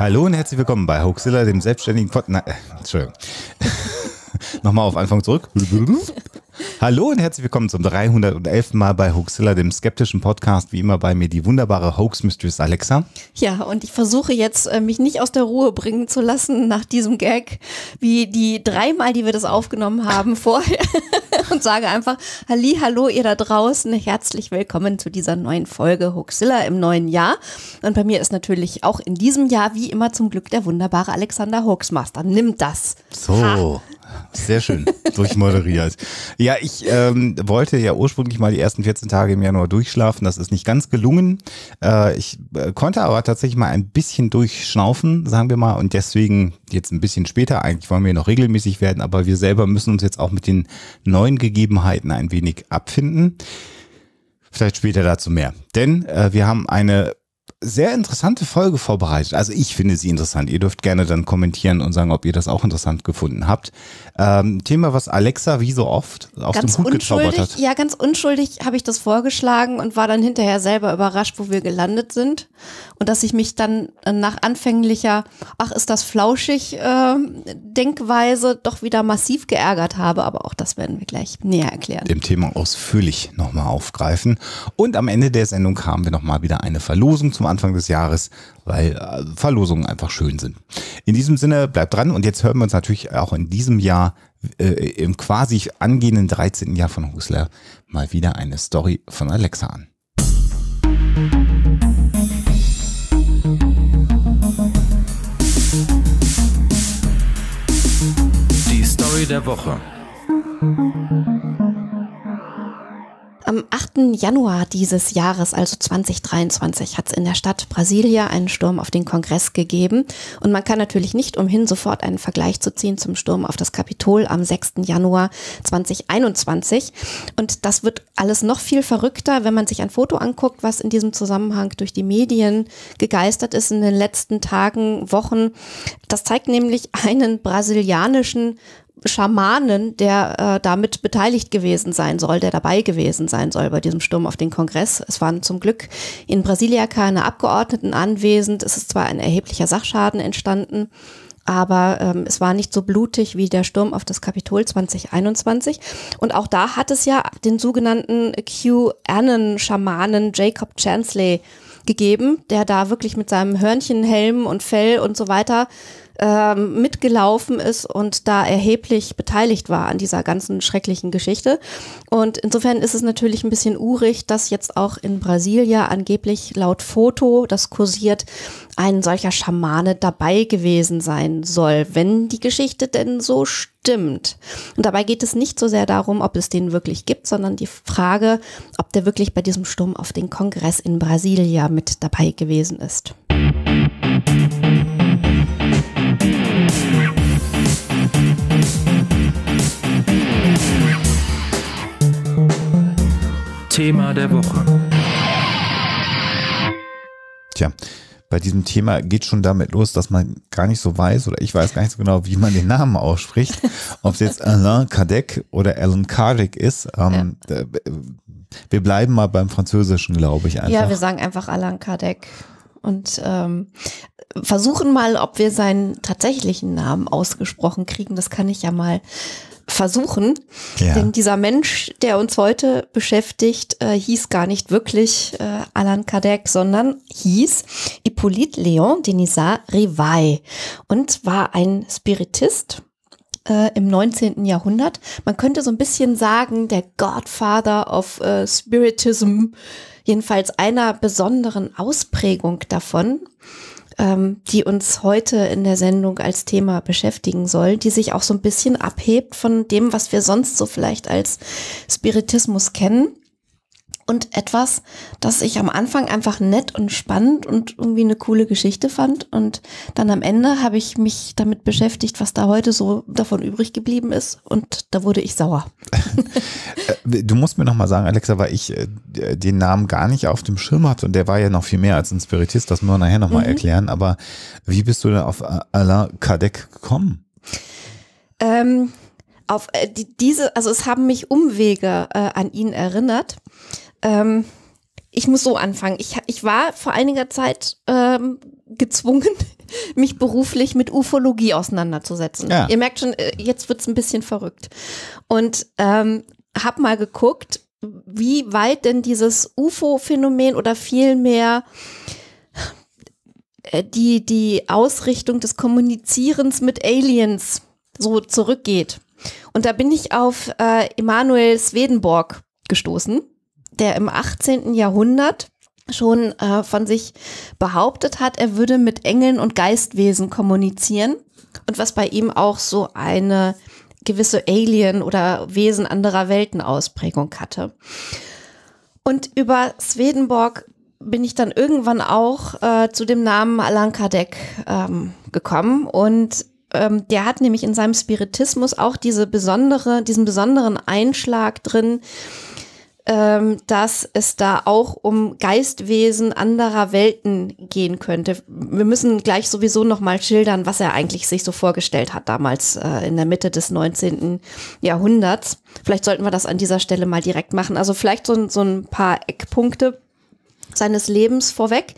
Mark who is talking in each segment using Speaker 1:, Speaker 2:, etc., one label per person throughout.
Speaker 1: Hallo und herzlich willkommen bei Hoaxilla, dem selbstständigen Pod... Na, äh, Entschuldigung. Nochmal auf Anfang zurück. Hallo und herzlich willkommen zum 311. Mal bei Hoaxilla, dem skeptischen Podcast. Wie immer bei mir die wunderbare Hoax Mistress Alexa.
Speaker 2: Ja, und ich versuche jetzt, äh, mich nicht aus der Ruhe bringen zu lassen nach diesem Gag, wie die dreimal, die wir das aufgenommen haben vorher. und sage einfach, Halli, hallo ihr da draußen, herzlich willkommen zu dieser neuen Folge Hoaxilla im neuen Jahr. Und bei mir ist natürlich auch in diesem Jahr wie immer zum Glück der wunderbare Alexander Hoaxmaster. Nimm das.
Speaker 1: So, ha. Sehr schön durchmoderiert. Ja, ich ähm, wollte ja ursprünglich mal die ersten 14 Tage im Januar durchschlafen. Das ist nicht ganz gelungen. Äh, ich äh, konnte aber tatsächlich mal ein bisschen durchschnaufen, sagen wir mal. Und deswegen jetzt ein bisschen später, eigentlich wollen wir noch regelmäßig werden, aber wir selber müssen uns jetzt auch mit den neuen Gegebenheiten ein wenig abfinden. Vielleicht später dazu mehr. Denn äh, wir haben eine sehr interessante Folge vorbereitet. Also ich finde sie interessant. Ihr dürft gerne dann kommentieren und sagen, ob ihr das auch interessant gefunden habt. Ähm, Thema, was Alexa wie so oft aus
Speaker 2: ganz
Speaker 1: dem Hut gezaubert hat.
Speaker 2: Ja, ganz unschuldig habe ich das vorgeschlagen und war dann hinterher selber überrascht, wo wir gelandet sind. Und dass ich mich dann nach anfänglicher, ach, ist das flauschig, äh, Denkweise doch wieder massiv geärgert habe. Aber auch das werden wir gleich näher erklären.
Speaker 1: Dem Thema ausführlich nochmal aufgreifen. Und am Ende der Sendung haben wir nochmal wieder eine Verlosung zum Anfang des Jahres, weil äh, Verlosungen einfach schön sind. In diesem Sinne, bleibt dran und jetzt hören wir uns natürlich auch in diesem Jahr äh, im quasi angehenden 13. Jahr von Husler mal wieder eine Story von Alexa an.
Speaker 3: Die Story der Woche.
Speaker 2: Am 8. Januar dieses Jahres, also 2023, hat es in der Stadt Brasilia einen Sturm auf den Kongress gegeben. Und man kann natürlich nicht umhin, sofort einen Vergleich zu ziehen zum Sturm auf das Kapitol am 6. Januar 2021. Und das wird alles noch viel verrückter, wenn man sich ein Foto anguckt, was in diesem Zusammenhang durch die Medien gegeistert ist in den letzten Tagen, Wochen. Das zeigt nämlich einen brasilianischen Schamanen, der äh, damit beteiligt gewesen sein soll, der dabei gewesen sein soll bei diesem Sturm auf den Kongress. Es waren zum Glück in Brasilia keine Abgeordneten anwesend. Es ist zwar ein erheblicher Sachschaden entstanden, aber ähm, es war nicht so blutig wie der Sturm auf das Kapitol 2021. Und auch da hat es ja den sogenannten QAnon-Schamanen Jacob Chansley gegeben, der da wirklich mit seinem Hörnchenhelm und Fell und so weiter ähm, mitgelaufen ist und da erheblich beteiligt war an dieser ganzen schrecklichen Geschichte. Und insofern ist es natürlich ein bisschen urig, dass jetzt auch in Brasilia angeblich laut Foto, das kursiert, ein solcher Schamane dabei gewesen sein soll, wenn die Geschichte denn so stimmt. Und dabei geht es nicht so sehr darum, ob es den wirklich gibt, sondern die Frage, ob der wirklich bei diesem Sturm auf den Kongress in Brasilia mit dabei gewesen ist.
Speaker 3: Thema der Woche.
Speaker 1: Tja, bei diesem Thema geht schon damit los, dass man gar nicht so weiß oder ich weiß gar nicht so genau, wie man den Namen ausspricht. Ob es jetzt Alain Kardec oder Alan Kardec ist. Ähm, ja. Wir bleiben mal beim Französischen, glaube ich. Einfach.
Speaker 2: Ja, wir sagen einfach Alain Kardec und ähm, versuchen mal, ob wir seinen tatsächlichen Namen ausgesprochen kriegen. Das kann ich ja mal versuchen. Ja. Denn dieser Mensch, der uns heute beschäftigt, äh, hieß gar nicht wirklich äh, Alan Kardec, sondern hieß Hippolyte Léon Denisard Rivaille und war ein Spiritist äh, im 19. Jahrhundert. Man könnte so ein bisschen sagen, der Godfather of äh, Spiritism, jedenfalls einer besonderen Ausprägung davon ähm, die uns heute in der Sendung als Thema beschäftigen soll, die sich auch so ein bisschen abhebt von dem, was wir sonst so vielleicht als Spiritismus kennen und etwas, das ich am Anfang einfach nett und spannend und irgendwie eine coole Geschichte fand. Und dann am Ende habe ich mich damit beschäftigt, was da heute so davon übrig geblieben ist. Und da wurde ich sauer.
Speaker 1: Äh, du musst mir nochmal sagen, Alexa, weil ich äh, den Namen gar nicht auf dem Schirm hatte und der war ja noch viel mehr als ein Spiritist, das müssen wir nachher nochmal mhm. erklären. Aber wie bist du denn auf Alain Kardec gekommen?
Speaker 2: Ähm, auf äh, die, diese, also es haben mich Umwege äh, an ihn erinnert. Ähm, ich muss so anfangen. Ich, ich war vor einiger Zeit ähm, gezwungen, mich beruflich mit Ufologie auseinanderzusetzen.
Speaker 1: Ja.
Speaker 2: Ihr merkt schon, äh, jetzt wird's ein bisschen verrückt. Und ähm, hab mal geguckt, wie weit denn dieses UFO-Phänomen oder vielmehr äh, die, die Ausrichtung des Kommunizierens mit Aliens so zurückgeht. Und da bin ich auf äh, Emanuel Swedenborg gestoßen, der im 18. Jahrhundert schon äh, von sich behauptet hat, er würde mit Engeln und Geistwesen kommunizieren. Und was bei ihm auch so eine gewisse Alien- oder Wesen anderer Welten Ausprägung hatte. Und über Swedenborg bin ich dann irgendwann auch äh, zu dem Namen Allan Kardec ähm, gekommen und ähm, der hat nämlich in seinem Spiritismus auch diese besondere, diesen besonderen Einschlag drin, ähm, dass es da auch um Geistwesen anderer Welten gehen könnte. Wir müssen gleich sowieso nochmal schildern, was er eigentlich sich so vorgestellt hat damals äh, in der Mitte des 19. Jahrhunderts. Vielleicht sollten wir das an dieser Stelle mal direkt machen. Also vielleicht so, so ein paar Eckpunkte seines Lebens vorweg.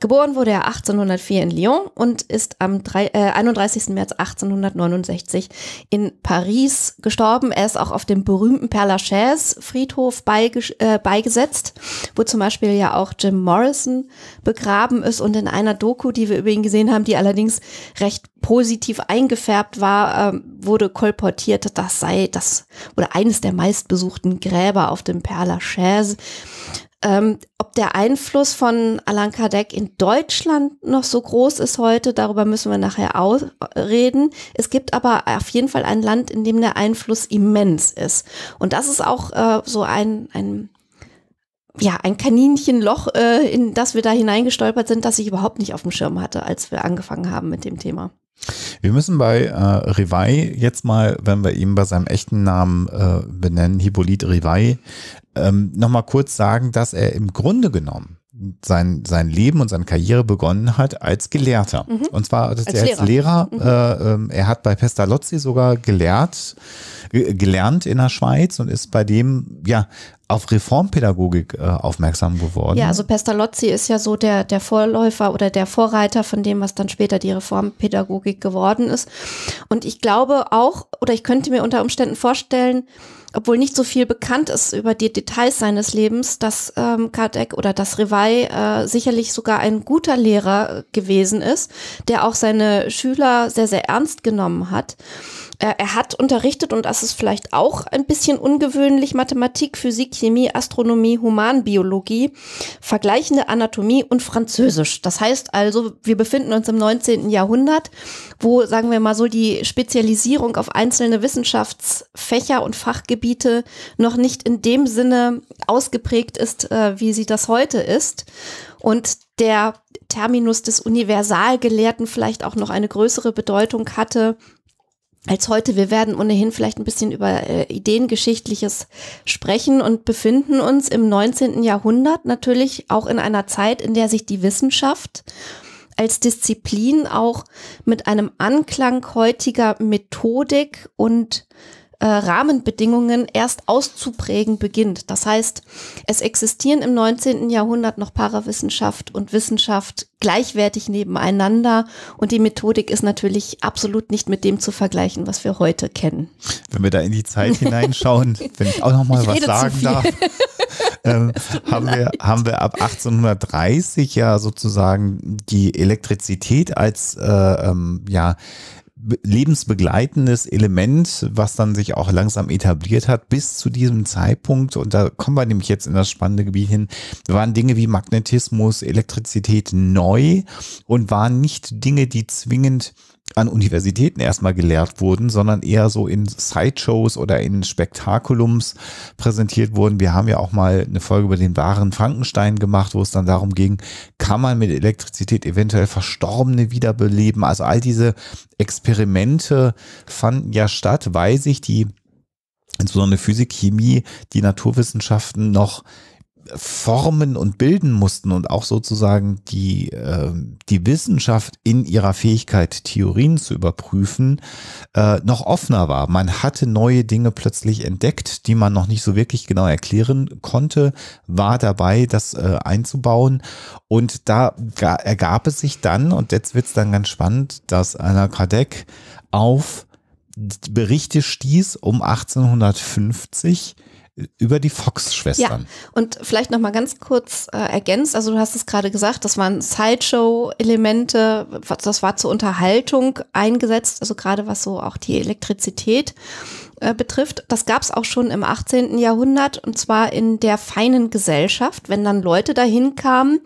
Speaker 2: Geboren wurde er 1804 in Lyon und ist am 3, äh, 31. März 1869 in Paris gestorben. Er ist auch auf dem berühmten Père Lachaise Friedhof beige, äh, beigesetzt, wo zum Beispiel ja auch Jim Morrison begraben ist und in einer Doku, die wir über ihn gesehen haben, die allerdings recht positiv eingefärbt war, äh, wurde kolportiert, das sei das oder eines der meistbesuchten Gräber auf dem Père Lachaise. Ähm, ob der Einfluss von Allan Kardec in Deutschland noch so groß ist heute, darüber müssen wir nachher reden. Es gibt aber auf jeden Fall ein Land, in dem der Einfluss immens ist. Und das ist auch äh, so ein, ein ja, ein Kaninchenloch, äh, in das wir da hineingestolpert sind, das ich überhaupt nicht auf dem Schirm hatte, als wir angefangen haben mit dem Thema.
Speaker 1: Wir müssen bei äh, Rivai jetzt mal, wenn wir ihn bei seinem echten Namen äh, benennen, Hippolyte Rivai, ähm, nochmal kurz sagen, dass er im Grunde genommen sein, sein Leben und seine Karriere begonnen hat als Gelehrter. Mhm. Und zwar als, als Lehrer. Als Lehrer mhm. äh, ähm, er hat bei Pestalozzi sogar gelehrt, gelernt in der Schweiz und ist bei dem ja auf Reformpädagogik äh, aufmerksam geworden.
Speaker 2: Ja, also Pestalozzi ist ja so der, der Vorläufer oder der Vorreiter von dem, was dann später die Reformpädagogik geworden ist. Und ich glaube auch, oder ich könnte mir unter Umständen vorstellen, obwohl nicht so viel bekannt ist über die Details seines Lebens, dass ähm, Kardec oder das Revai äh, sicherlich sogar ein guter Lehrer gewesen ist, der auch seine Schüler sehr, sehr ernst genommen hat. Äh, er hat unterrichtet, und das ist vielleicht auch ein bisschen ungewöhnlich, Mathematik, Physik, Chemie, Astronomie, Humanbiologie, vergleichende Anatomie und Französisch. Das heißt also, wir befinden uns im 19. Jahrhundert, wo, sagen wir mal so, die Spezialisierung auf einzelne Wissenschaftsfächer und Fachgebiete noch nicht in dem Sinne ausgeprägt ist, äh, wie sie das heute ist. Und der Terminus des Universalgelehrten vielleicht auch noch eine größere Bedeutung hatte als heute. Wir werden ohnehin vielleicht ein bisschen über äh, Ideengeschichtliches sprechen und befinden uns im 19. Jahrhundert natürlich auch in einer Zeit, in der sich die Wissenschaft als Disziplin auch mit einem Anklang heutiger Methodik und äh, Rahmenbedingungen erst auszuprägen beginnt. Das heißt, es existieren im 19. Jahrhundert noch Parawissenschaft und Wissenschaft gleichwertig nebeneinander und die Methodik ist natürlich absolut nicht mit dem zu vergleichen, was wir heute kennen.
Speaker 1: Wenn wir da in die Zeit hineinschauen, wenn ich auch noch mal ich was sagen darf, ähm, haben, wir, haben wir ab 1830 ja sozusagen die Elektrizität als äh, ähm, ja lebensbegleitendes Element, was dann sich auch langsam etabliert hat bis zu diesem Zeitpunkt. Und da kommen wir nämlich jetzt in das spannende Gebiet hin. Waren Dinge wie Magnetismus, Elektrizität neu und waren nicht Dinge, die zwingend an Universitäten erstmal gelehrt wurden, sondern eher so in Sideshows oder in Spektakulums präsentiert wurden. Wir haben ja auch mal eine Folge über den wahren Frankenstein gemacht, wo es dann darum ging, kann man mit Elektrizität eventuell Verstorbene wiederbeleben? Also all diese Experimente fanden ja statt, weil sich die insbesondere Physik, Chemie, die Naturwissenschaften noch formen und bilden mussten und auch sozusagen die, äh, die Wissenschaft in ihrer Fähigkeit, Theorien zu überprüfen, äh, noch offener war. Man hatte neue Dinge plötzlich entdeckt, die man noch nicht so wirklich genau erklären konnte, war dabei, das äh, einzubauen. Und da ergab es sich dann, und jetzt wird es dann ganz spannend, dass Anna Kardec auf Berichte stieß um 1850 über die Fox-Schwestern.
Speaker 2: Ja, und vielleicht noch mal ganz kurz äh, ergänzt, also du hast es gerade gesagt, das waren Sideshow-Elemente, das war zur Unterhaltung eingesetzt, also gerade was so auch die Elektrizität äh, betrifft. Das gab es auch schon im 18. Jahrhundert und zwar in der feinen Gesellschaft, wenn dann Leute dahin kamen,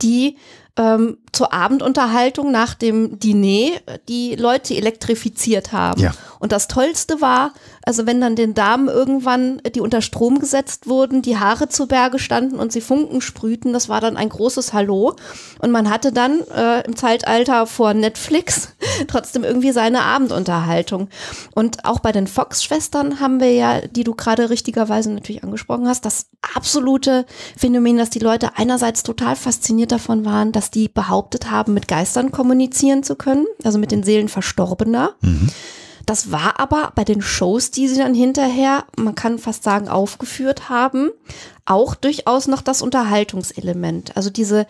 Speaker 2: die ähm, zur Abendunterhaltung nach dem Diner die Leute elektrifiziert haben. Ja. Und das Tollste war, also wenn dann den Damen irgendwann, die unter Strom gesetzt wurden, die Haare zu Berge standen und sie Funken sprühten, das war dann ein großes Hallo. Und man hatte dann äh, im Zeitalter vor Netflix trotzdem irgendwie seine Abendunterhaltung. Und auch bei den Fox-Schwestern haben wir ja, die du gerade richtigerweise natürlich angesprochen hast, das absolute Phänomen, dass die Leute einerseits total fasziniert davon waren, dass die behauptet haben, mit Geistern kommunizieren zu können, also mit den Seelen Verstorbener. Mhm. Das war aber bei den Shows, die sie dann hinterher, man kann fast sagen, aufgeführt haben, auch durchaus noch das Unterhaltungselement. Also diese,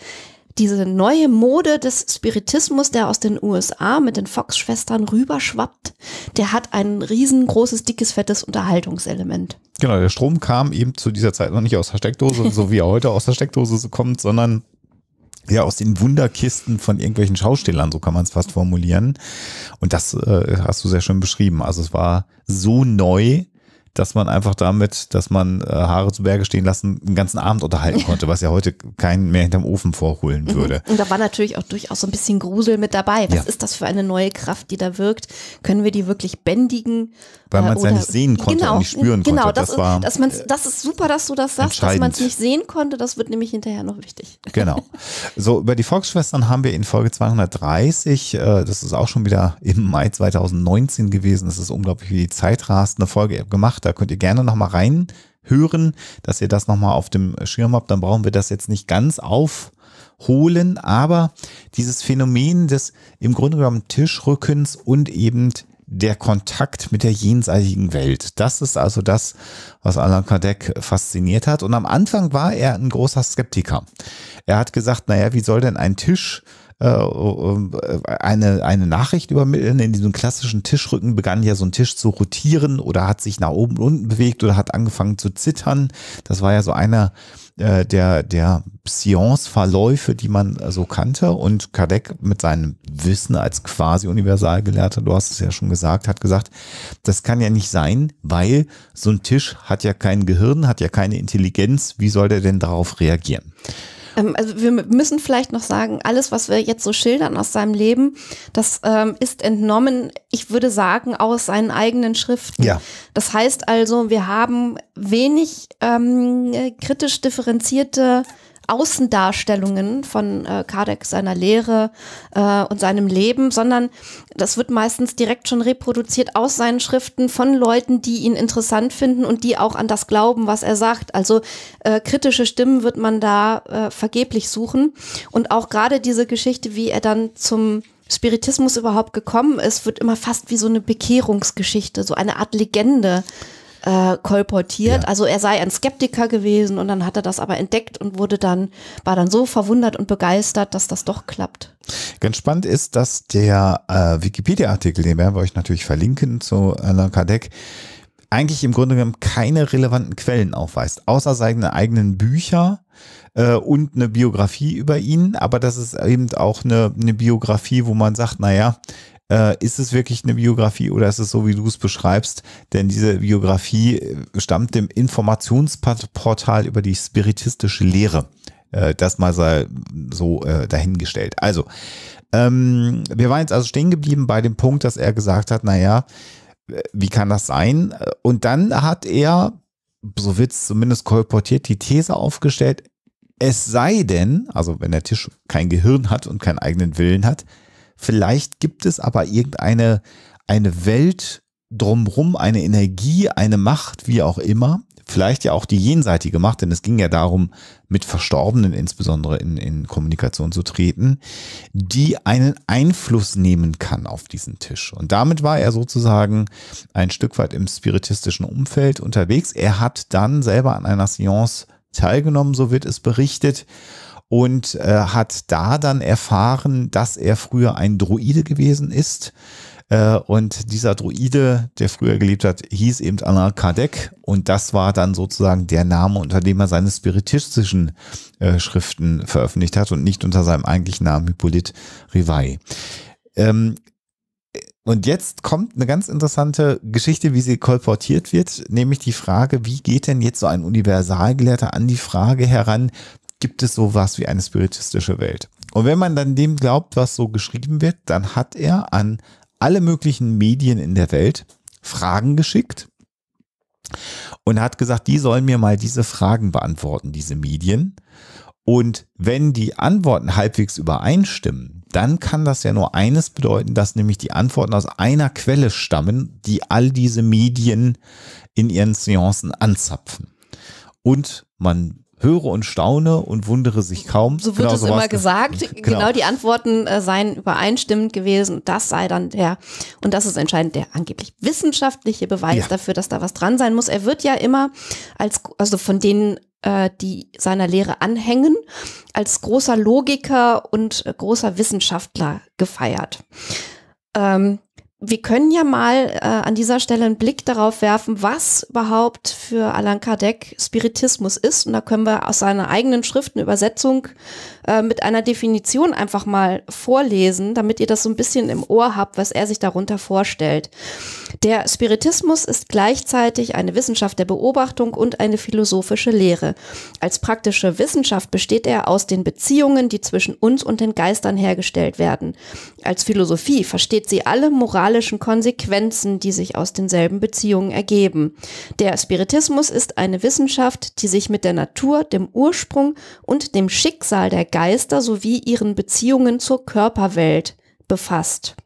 Speaker 2: diese neue Mode des Spiritismus, der aus den USA mit den Fox-Schwestern rüberschwappt, der hat ein riesengroßes, dickes, fettes Unterhaltungselement.
Speaker 1: Genau, der Strom kam eben zu dieser Zeit noch nicht aus der Steckdose, so wie er heute aus der Steckdose kommt, sondern ja aus den Wunderkisten von irgendwelchen Schaustellern, so kann man es fast formulieren. Und das äh, hast du sehr schön beschrieben. Also es war so neu, dass man einfach damit, dass man äh, Haare zu Berge stehen lassen, den ganzen Abend unterhalten konnte, was ja heute keinen mehr hinterm Ofen vorholen mhm. würde.
Speaker 2: Und da war natürlich auch durchaus so ein bisschen Grusel mit dabei. Was ja. ist das für eine neue Kraft, die da wirkt? Können wir die wirklich bändigen?
Speaker 1: Weil man es ja nicht sehen konnte genau, und nicht spüren
Speaker 2: genau,
Speaker 1: konnte.
Speaker 2: Genau, das, das, dass man's, das ist super, dass du das sagst, dass man es nicht sehen konnte. Das wird nämlich hinterher noch wichtig.
Speaker 1: Genau. So, über die Volksschwestern haben wir in Folge 230, äh, das ist auch schon wieder im Mai 2019 gewesen, das ist unglaublich wie die Zeit rast, eine Folge gemacht. Da könnt ihr gerne nochmal reinhören, dass ihr das nochmal auf dem Schirm habt. Dann brauchen wir das jetzt nicht ganz aufholen, aber dieses Phänomen des im Grunde genommen Tischrückens und eben der Kontakt mit der jenseitigen Welt. Das ist also das, was Alain Kardec fasziniert hat. Und am Anfang war er ein großer Skeptiker. Er hat gesagt, naja, wie soll denn ein Tisch eine, eine Nachricht übermitteln. In diesem klassischen Tischrücken begann ja so ein Tisch zu rotieren oder hat sich nach oben und unten bewegt oder hat angefangen zu zittern. Das war ja so einer äh, der, der Science-Verläufe, die man so kannte. Und Kardec mit seinem Wissen als quasi Universalgelehrter, du hast es ja schon gesagt, hat gesagt, das kann ja nicht sein, weil so ein Tisch hat ja kein Gehirn, hat ja keine Intelligenz. Wie soll der denn darauf reagieren?
Speaker 2: Ähm, also wir müssen vielleicht noch sagen, alles, was wir jetzt so schildern aus seinem Leben, das ähm, ist entnommen, ich würde sagen, aus seinen eigenen Schriften. Ja. Das heißt also, wir haben wenig ähm, kritisch differenzierte Außendarstellungen von äh, Kardec, seiner Lehre äh, und seinem Leben, sondern das wird meistens direkt schon reproduziert aus seinen Schriften von Leuten, die ihn interessant finden und die auch an das glauben, was er sagt. Also äh, kritische Stimmen wird man da äh, vergeblich suchen. Und auch gerade diese Geschichte, wie er dann zum Spiritismus überhaupt gekommen ist, wird immer fast wie so eine Bekehrungsgeschichte, so eine Art Legende äh, kolportiert. Ja. Also er sei ein Skeptiker gewesen und dann hat er das aber entdeckt und wurde dann, war dann so verwundert und begeistert, dass das doch klappt.
Speaker 1: Ganz spannend ist, dass der äh, Wikipedia-Artikel, den werden wir euch natürlich verlinken zu Alain Kardec, eigentlich im Grunde genommen keine relevanten Quellen aufweist, außer seine eigenen Bücher äh, und eine Biografie über ihn. Aber das ist eben auch eine, eine Biografie, wo man sagt, naja, äh, ist es wirklich eine Biografie oder ist es so, wie du es beschreibst? Denn diese Biografie äh, stammt dem Informationsportal über die spiritistische Lehre. Äh, das mal so äh, dahingestellt. Also, ähm, wir waren jetzt also stehen geblieben bei dem Punkt, dass er gesagt hat, naja, äh, wie kann das sein? Und dann hat er, so wird es zumindest kolportiert, die These aufgestellt, es sei denn, also wenn der Tisch kein Gehirn hat und keinen eigenen Willen hat, Vielleicht gibt es aber irgendeine eine Welt drumrum, eine Energie, eine Macht, wie auch immer, vielleicht ja auch die jenseitige Macht, denn es ging ja darum, mit Verstorbenen insbesondere in, in Kommunikation zu treten, die einen Einfluss nehmen kann auf diesen Tisch. Und damit war er sozusagen ein Stück weit im spiritistischen Umfeld unterwegs. Er hat dann selber an einer Seance teilgenommen, so wird es berichtet und äh, hat da dann erfahren, dass er früher ein Druide gewesen ist. Äh, und dieser Druide, der früher gelebt hat, hieß eben Anal Kardec und das war dann sozusagen der Name, unter dem er seine spiritistischen äh, Schriften veröffentlicht hat und nicht unter seinem eigentlichen Namen Hippolyte Rivai. Ähm, und jetzt kommt eine ganz interessante Geschichte, wie sie kolportiert wird, nämlich die Frage, wie geht denn jetzt so ein Universalgelehrter an die Frage heran, gibt es sowas wie eine spiritistische Welt? Und wenn man dann dem glaubt, was so geschrieben wird, dann hat er an alle möglichen Medien in der Welt Fragen geschickt und hat gesagt, die sollen mir mal diese Fragen beantworten, diese Medien. Und wenn die Antworten halbwegs übereinstimmen, dann kann das ja nur eines bedeuten, dass nämlich die Antworten aus einer Quelle stammen, die all diese Medien in ihren Seancen anzapfen. Und man höre und staune und wundere sich kaum.
Speaker 2: So wird genau, es immer gesagt. Genau. genau. die Antworten äh, seien übereinstimmend gewesen. Das sei dann der, und das ist entscheidend, der angeblich wissenschaftliche Beweis ja. dafür, dass da was dran sein muss. Er wird ja immer als, also von denen, äh, die seiner Lehre anhängen, als großer Logiker und äh, großer Wissenschaftler gefeiert. Ähm, wir können ja mal äh, an dieser Stelle einen Blick darauf werfen, was überhaupt für Allan Kardec Spiritismus ist. Und da können wir aus seiner eigenen Schrift eine Übersetzung äh, mit einer Definition einfach mal vorlesen, damit ihr das so ein bisschen im Ohr habt, was er sich darunter vorstellt. Der Spiritismus ist gleichzeitig eine Wissenschaft der Beobachtung und eine philosophische Lehre. Als praktische Wissenschaft besteht er aus den Beziehungen, die zwischen uns und den Geistern hergestellt werden. Als Philosophie versteht sie alle moralischen Konsequenzen, die sich aus denselben Beziehungen ergeben. Der Spiritismus ist eine Wissenschaft, die sich mit der Natur, dem Ursprung und dem Schicksal der Geister sowie ihren Beziehungen zur Körperwelt befasst.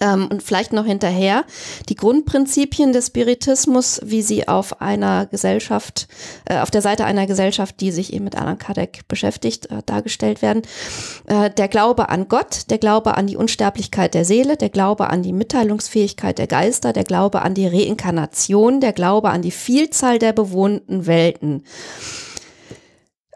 Speaker 2: Ähm, und vielleicht noch hinterher die Grundprinzipien des Spiritismus, wie sie auf einer Gesellschaft, äh, auf der Seite einer Gesellschaft, die sich eben mit Allan Kardec beschäftigt, äh, dargestellt werden. Äh, der Glaube an Gott, der Glaube an die Unsterblichkeit der Seele, der Glaube an die Mitteilungsfähigkeit der Geister, der Glaube an die Reinkarnation, der Glaube an die Vielzahl der bewohnten Welten.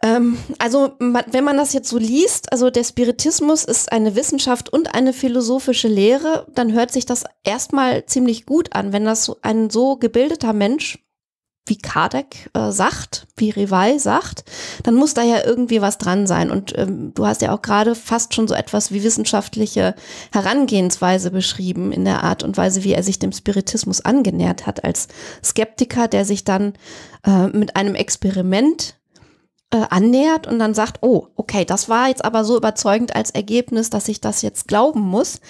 Speaker 2: Ähm, also wenn man das jetzt so liest, also der Spiritismus ist eine Wissenschaft und eine philosophische Lehre, dann hört sich das erstmal ziemlich gut an, wenn das ein so gebildeter Mensch wie Kardec äh, sagt, wie Rivai sagt, dann muss da ja irgendwie was dran sein. Und ähm, du hast ja auch gerade fast schon so etwas wie wissenschaftliche Herangehensweise beschrieben in der Art und Weise, wie er sich dem Spiritismus angenähert hat als Skeptiker, der sich dann äh, mit einem Experiment äh, annähert und dann sagt, oh, okay, das war jetzt aber so überzeugend als Ergebnis, dass ich das jetzt glauben muss.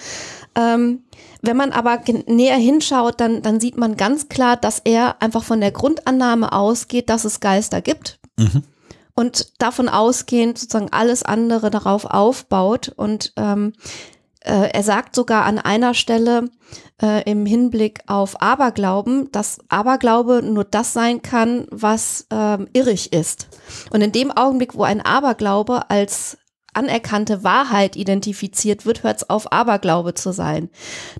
Speaker 2: Ähm, wenn man aber näher hinschaut, dann, dann sieht man ganz klar, dass er einfach von der Grundannahme ausgeht, dass es Geister gibt. Mhm. Und davon ausgehend sozusagen alles andere darauf aufbaut. Und ähm, äh, er sagt sogar an einer Stelle äh, im Hinblick auf Aberglauben, dass Aberglaube nur das sein kann, was ähm, irrig ist. Und in dem Augenblick, wo ein Aberglaube als anerkannte Wahrheit identifiziert wird, hört es auf, Aberglaube zu sein.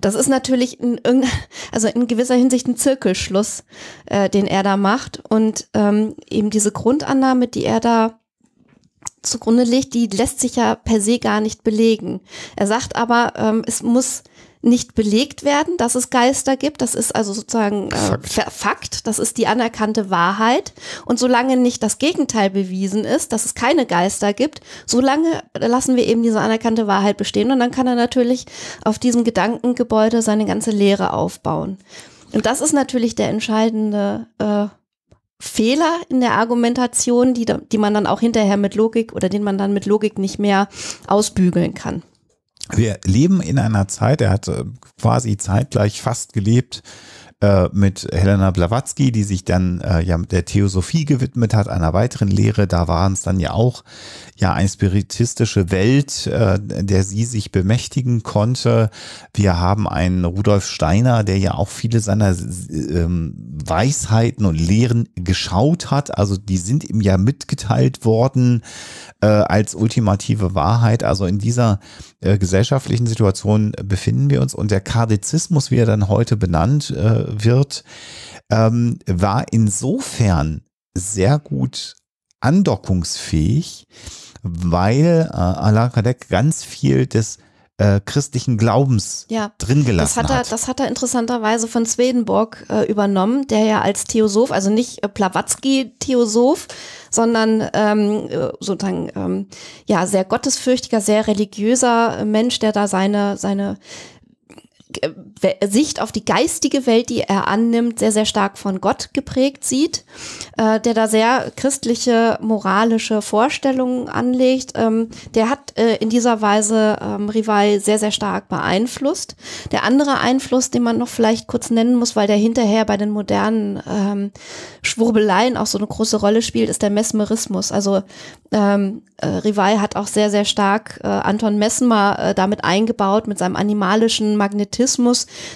Speaker 2: Das ist natürlich in, also in gewisser Hinsicht ein Zirkelschluss, äh, den er da macht. Und ähm, eben diese Grundannahme, die er da zugrunde legt, die lässt sich ja per se gar nicht belegen. Er sagt aber, ähm, es muss nicht belegt werden, dass es Geister gibt. Das ist also sozusagen äh, Fakt. Fakt. Das ist die anerkannte Wahrheit. Und solange nicht das Gegenteil bewiesen ist, dass es keine Geister gibt, solange lassen wir eben diese anerkannte Wahrheit bestehen. Und dann kann er natürlich auf diesem Gedankengebäude seine ganze Lehre aufbauen. Und das ist natürlich der entscheidende äh, Fehler in der Argumentation, die, die man dann auch hinterher mit Logik oder den man dann mit Logik nicht mehr ausbügeln kann.
Speaker 1: Wir leben in einer Zeit, er hat äh, quasi zeitgleich fast gelebt äh, mit Helena Blavatsky, die sich dann äh, ja der Theosophie gewidmet hat, einer weiteren Lehre. Da waren es dann ja auch ja eine spiritistische Welt, äh, der sie sich bemächtigen konnte. Wir haben einen Rudolf Steiner, der ja auch viele seiner ähm, Weisheiten und Lehren geschaut hat. Also die sind ihm ja mitgeteilt worden äh, als ultimative Wahrheit. Also in dieser äh, gesellschaftlichen Situation befinden wir uns und der Kardizismus, wie er dann heute benannt wird, ähm, war insofern sehr gut andockungsfähig, weil äh, Alain Kardec ganz viel des äh, christlichen Glaubens
Speaker 2: Ja,
Speaker 1: drin gelassen
Speaker 2: Das hat, er,
Speaker 1: hat.
Speaker 2: das hat er interessanterweise von Swedenborg äh, übernommen, der ja als Theosoph, also nicht äh, Blavatsky-Theosoph, sondern ähm, äh, sozusagen ähm, ja sehr gottesfürchtiger, sehr religiöser äh, Mensch, der da seine seine Sicht auf die geistige Welt, die er annimmt, sehr, sehr stark von Gott geprägt sieht, äh, der da sehr christliche, moralische Vorstellungen anlegt. Ähm, der hat äh, in dieser Weise ähm, Rival sehr, sehr stark beeinflusst. Der andere Einfluss, den man noch vielleicht kurz nennen muss, weil der hinterher bei den modernen ähm, Schwurbeleien auch so eine große Rolle spielt, ist der Mesmerismus. Also ähm, äh, Rival hat auch sehr, sehr stark äh, Anton Mesmer äh, damit eingebaut, mit seinem animalischen Magnetismus,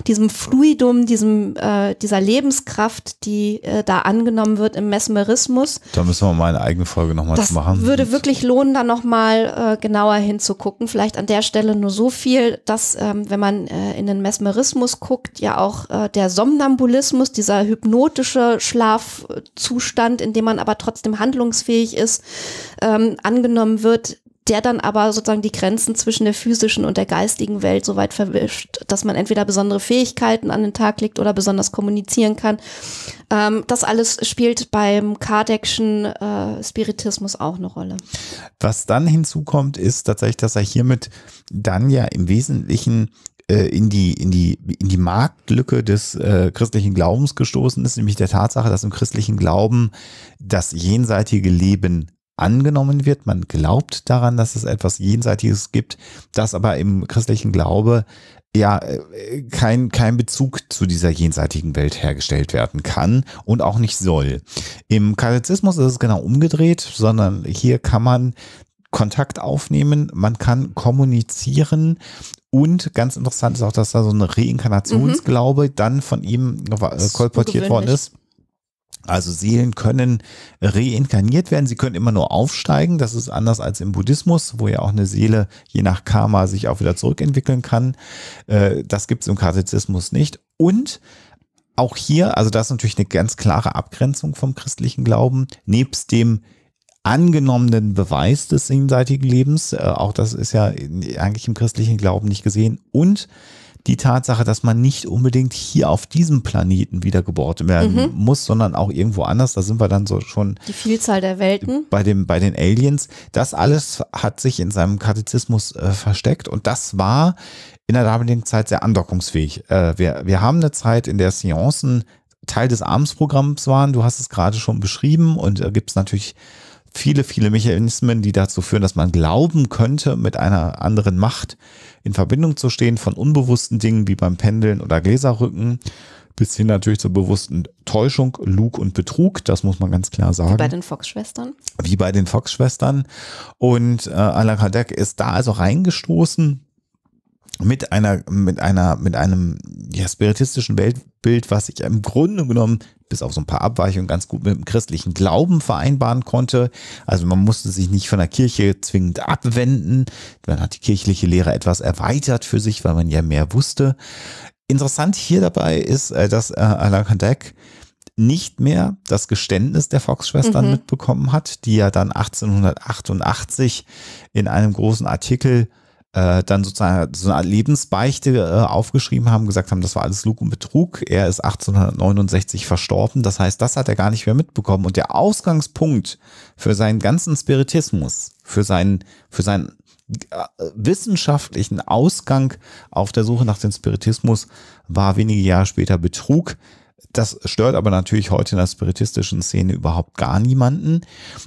Speaker 2: diesem Fluidum, diesem, äh, dieser Lebenskraft, die äh, da angenommen wird im Mesmerismus.
Speaker 1: da müssen wir mal eine eigene Folge nochmal machen.
Speaker 2: würde wirklich lohnen, da nochmal äh, genauer hinzugucken. Vielleicht an der Stelle nur so viel, dass, ähm, wenn man äh, in den Mesmerismus guckt, ja auch äh, der Somnambulismus, dieser hypnotische Schlafzustand, in dem man aber trotzdem handlungsfähig ist, ähm, angenommen wird, der dann aber sozusagen die Grenzen zwischen der physischen und der geistigen Welt so weit verwischt, dass man entweder besondere Fähigkeiten an den Tag legt oder besonders kommunizieren kann. Ähm, das alles spielt beim Kardec'schen äh, Spiritismus auch eine Rolle.
Speaker 1: Was dann hinzukommt, ist tatsächlich, dass er hiermit dann ja im Wesentlichen äh, in die, in die, in die Marktlücke des äh, christlichen Glaubens gestoßen ist, nämlich der Tatsache, dass im christlichen Glauben das jenseitige Leben angenommen wird. Man glaubt daran, dass es etwas Jenseitiges gibt, das aber im christlichen Glaube ja äh, kein, kein Bezug zu dieser jenseitigen Welt hergestellt werden kann und auch nicht soll. Im Katholizismus ist es genau umgedreht, sondern hier kann man Kontakt aufnehmen, man kann kommunizieren und ganz interessant ist auch, dass da so eine Reinkarnationsglaube dann von ihm kolportiert worden ist. Also Seelen können reinkarniert werden, sie können immer nur aufsteigen. Das ist anders als im Buddhismus, wo ja auch eine Seele je nach Karma sich auch wieder zurückentwickeln kann. Äh, Das gibt es im Katholizismus nicht. Und auch hier, also das ist natürlich eine ganz klare Abgrenzung vom christlichen Glauben, nebst dem angenommenen Beweis des jenseitigen Lebens, äh, auch das ist ja eigentlich im christlichen Glauben nicht gesehen, und die Tatsache, dass man nicht unbedingt hier auf diesem Planeten wiedergeboren werden muss, sondern auch irgendwo anders, da sind wir dann so schon
Speaker 2: Die Vielzahl der Welten.
Speaker 1: bei, dem, bei den Aliens. Das alles hat sich in seinem Katechismus äh, versteckt und das war in der damaligen Zeit sehr andockungsfähig. Äh, wir, wir haben eine Zeit, in der Seancen Teil des Abendsprogramms waren. Du hast es gerade schon beschrieben und da gibt es natürlich viele, viele Mechanismen, die dazu führen, dass man glauben könnte, mit einer anderen Macht in Verbindung zu stehen, von unbewussten Dingen wie beim Pendeln oder Gläserrücken, bis hin natürlich zur bewussten Täuschung, Lug und Betrug. Das muss man ganz klar sagen
Speaker 2: Bei den Fox-Schwestern.
Speaker 1: wie bei den Fox-Schwestern. Und äh, Alain Kardec ist da also reingestoßen mit einer, mit einer, mit einem ja, spiritistischen Weltbild, was sich im Grunde genommen bis auf so ein paar Abweichungen ganz gut mit dem christlichen Glauben vereinbaren konnte. Also man musste sich nicht von der Kirche zwingend abwenden. Man hat die kirchliche Lehre etwas erweitert für sich, weil man ja mehr wusste. Interessant hier dabei ist, äh, dass äh, Alain Kardec nicht mehr das Geständnis der Fox-Schwestern mitbekommen hat, die ja dann 1888 in einem großen Artikel äh, dann sozusagen so eine Art Lebensbeichte äh, aufgeschrieben haben, gesagt haben, das war alles Lug und Betrug. Er ist 1869 verstorben. Das heißt, das hat er gar nicht mehr mitbekommen. Und der Ausgangspunkt für seinen ganzen Spiritismus, für seinen, für seinen äh, wissenschaftlichen Ausgang auf der Suche nach dem Spiritismus war wenige Jahre später Betrug. Das stört aber natürlich heute in der spiritistischen Szene überhaupt gar niemanden.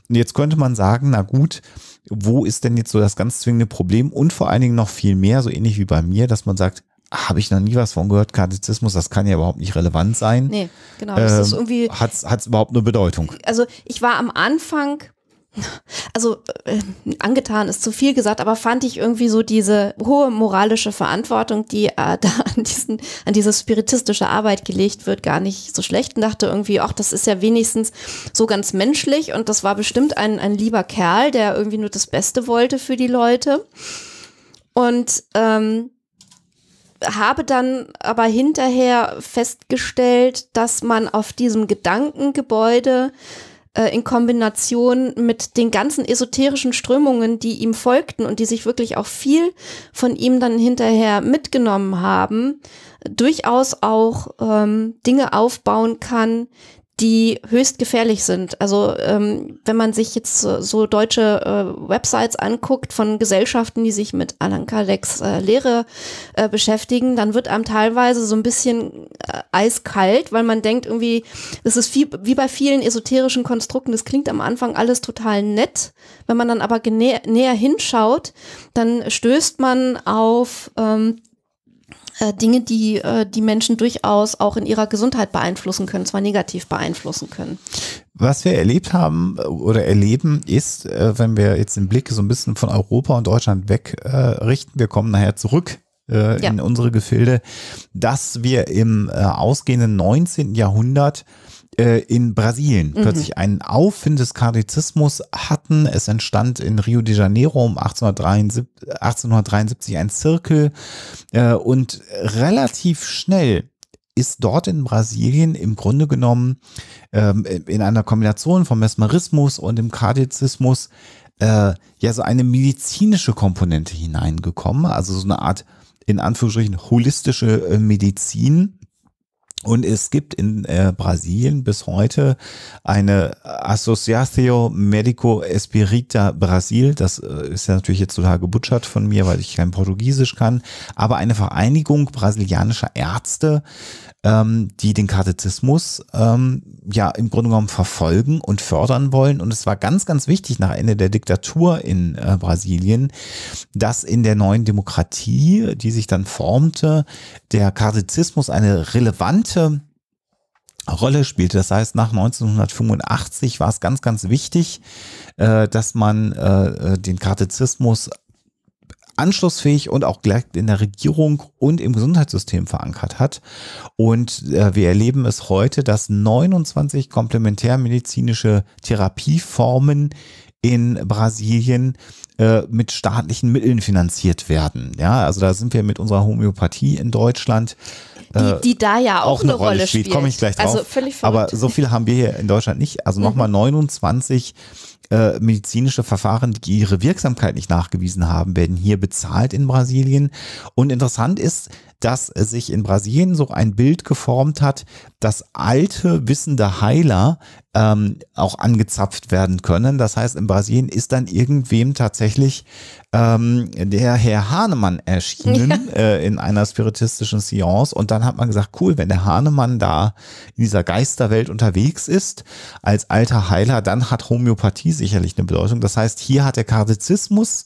Speaker 1: Und jetzt könnte man sagen, na gut, wo ist denn jetzt so das ganz zwingende Problem und vor allen Dingen noch viel mehr, so ähnlich wie bei mir, dass man sagt, habe ich noch nie was von gehört. Kardizismus, das kann ja überhaupt nicht relevant sein.
Speaker 2: Nee, genau. Das ist
Speaker 1: Ähm,
Speaker 2: irgendwie,
Speaker 1: Hat's hat's überhaupt eine Bedeutung?
Speaker 2: also ich war am Anfang, also äh, angetan ist zu viel gesagt, aber fand ich irgendwie so diese hohe moralische Verantwortung, die äh, da an, diesen, an diese spiritistische Arbeit gelegt wird, gar nicht so schlecht und dachte irgendwie, ach, das ist ja wenigstens so ganz menschlich und das war bestimmt ein, ein lieber Kerl, der irgendwie nur das Beste wollte für die Leute. Und ähm, habe dann aber hinterher festgestellt, dass man auf diesem Gedankengebäude äh, in Kombination mit den ganzen esoterischen Strömungen, die ihm folgten und die sich wirklich auch viel von ihm dann hinterher mitgenommen haben, durchaus auch ähm, Dinge aufbauen kann, die höchst gefährlich sind. Also ähm, wenn man sich jetzt so, deutsche äh, Websites anguckt von Gesellschaften, die sich mit Allan Kardecks äh, Lehre äh, beschäftigen, dann wird einem teilweise so ein bisschen äh, eiskalt, weil man denkt irgendwie, das ist viel, wie bei vielen esoterischen Konstrukten, das klingt am Anfang alles total nett. Wenn man dann aber näher hinschaut, dann stößt man auf ähm, äh, Dinge, die äh, die Menschen durchaus auch in ihrer Gesundheit beeinflussen können, zwar negativ beeinflussen können.
Speaker 1: Was wir erlebt haben äh, oder erleben ist, äh, wenn wir jetzt den Blick so ein bisschen von Europa und Deutschland weg äh, richten, wir kommen nachher zurück äh,
Speaker 2: Ja.
Speaker 1: in unsere Gefilde, dass wir im äh, ausgehenden 19. Jahrhundert äh, in Brasilien plötzlich einen Aufwind des Kardizismus hatten. Es entstand in Rio de Janeiro um 1873, 1873 ein Zirkel äh, und relativ schnell ist dort in Brasilien im Grunde genommen ähm, in einer Kombination von Mesmerismus und dem Kardizismus äh, ja so eine medizinische Komponente hineingekommen, also so eine Art in Anführungsstrichen holistische Medizin. Und es gibt in äh, Brasilien bis heute eine Associação Médico Espírita Brasil. Das äh, ist ja natürlich jetzt total gebutschert von mir, weil ich kein Portugiesisch kann. Aber eine Vereinigung brasilianischer Ärzte, ähm, die den Kardizismus ähm, ja im Grunde genommen verfolgen und fördern wollen. Und es war ganz, ganz wichtig nach Ende der Diktatur in äh, Brasilien, dass in der neuen Demokratie, die sich dann formte, der Kardizismus eine relevante Rolle spielte. Das heißt, nach 1985 war es ganz, ganz wichtig, äh, dass man äh, äh, den Kardizismus anschlussfähig und auch gleich in der Regierung und im Gesundheitssystem verankert hat. Und äh, wir erleben es heute, dass 29 komplementärmedizinische Therapieformen in Brasilien äh, mit staatlichen Mitteln finanziert werden. Ja, also da sind wir mit unserer Homöopathie in Deutschland
Speaker 2: Die, die da ja auch,
Speaker 1: auch eine Rolle
Speaker 2: Rolle
Speaker 1: spielt.
Speaker 2: spielt.
Speaker 1: Komme ich gleich drauf.
Speaker 2: Also völlig
Speaker 1: Aber
Speaker 2: verrückt. Mhm.
Speaker 1: so viel haben wir hier in Deutschland nicht. Also nochmal 29 äh, medizinische Verfahren, die ihre Wirksamkeit nicht nachgewiesen haben, werden hier bezahlt in Brasilien. Und interessant ist, dass sich in Brasilien so ein Bild geformt hat, dass alte, wissende Heiler ähm, auch angezapft werden können. Das heißt, in Brasilien ist dann irgendwem tatsächlich ähm, der Herr Hahnemann erschienen äh, in einer spiritistischen Seance. Und dann hat man gesagt, cool, wenn der Hahnemann da in dieser Geisterwelt unterwegs ist, als alter Heiler, dann hat Homöopathie sicherlich eine Bedeutung. Das heißt, hier hat der Kardizismus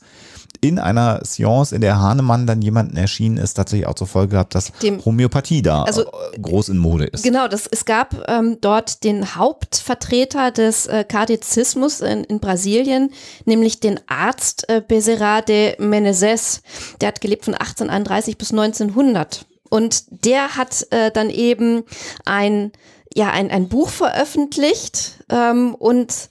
Speaker 1: in einer Seance, in der Hahnemann dann jemanden erschienen ist, tatsächlich auch zur Folge gehabt, dass
Speaker 2: Dem-
Speaker 1: Homöopathie da
Speaker 2: Also,
Speaker 1: äh, groß in Mode ist.
Speaker 2: Genau, das, es gab ähm, dort den Hauptvertreter des äh, Kardizismus in, in Brasilien, nämlich den Arzt äh, Bezerra de Menezes. Der hat gelebt von 1831 bis 1900. Und der hat äh, dann eben ein, ja, ein, ein Buch veröffentlicht ähm, und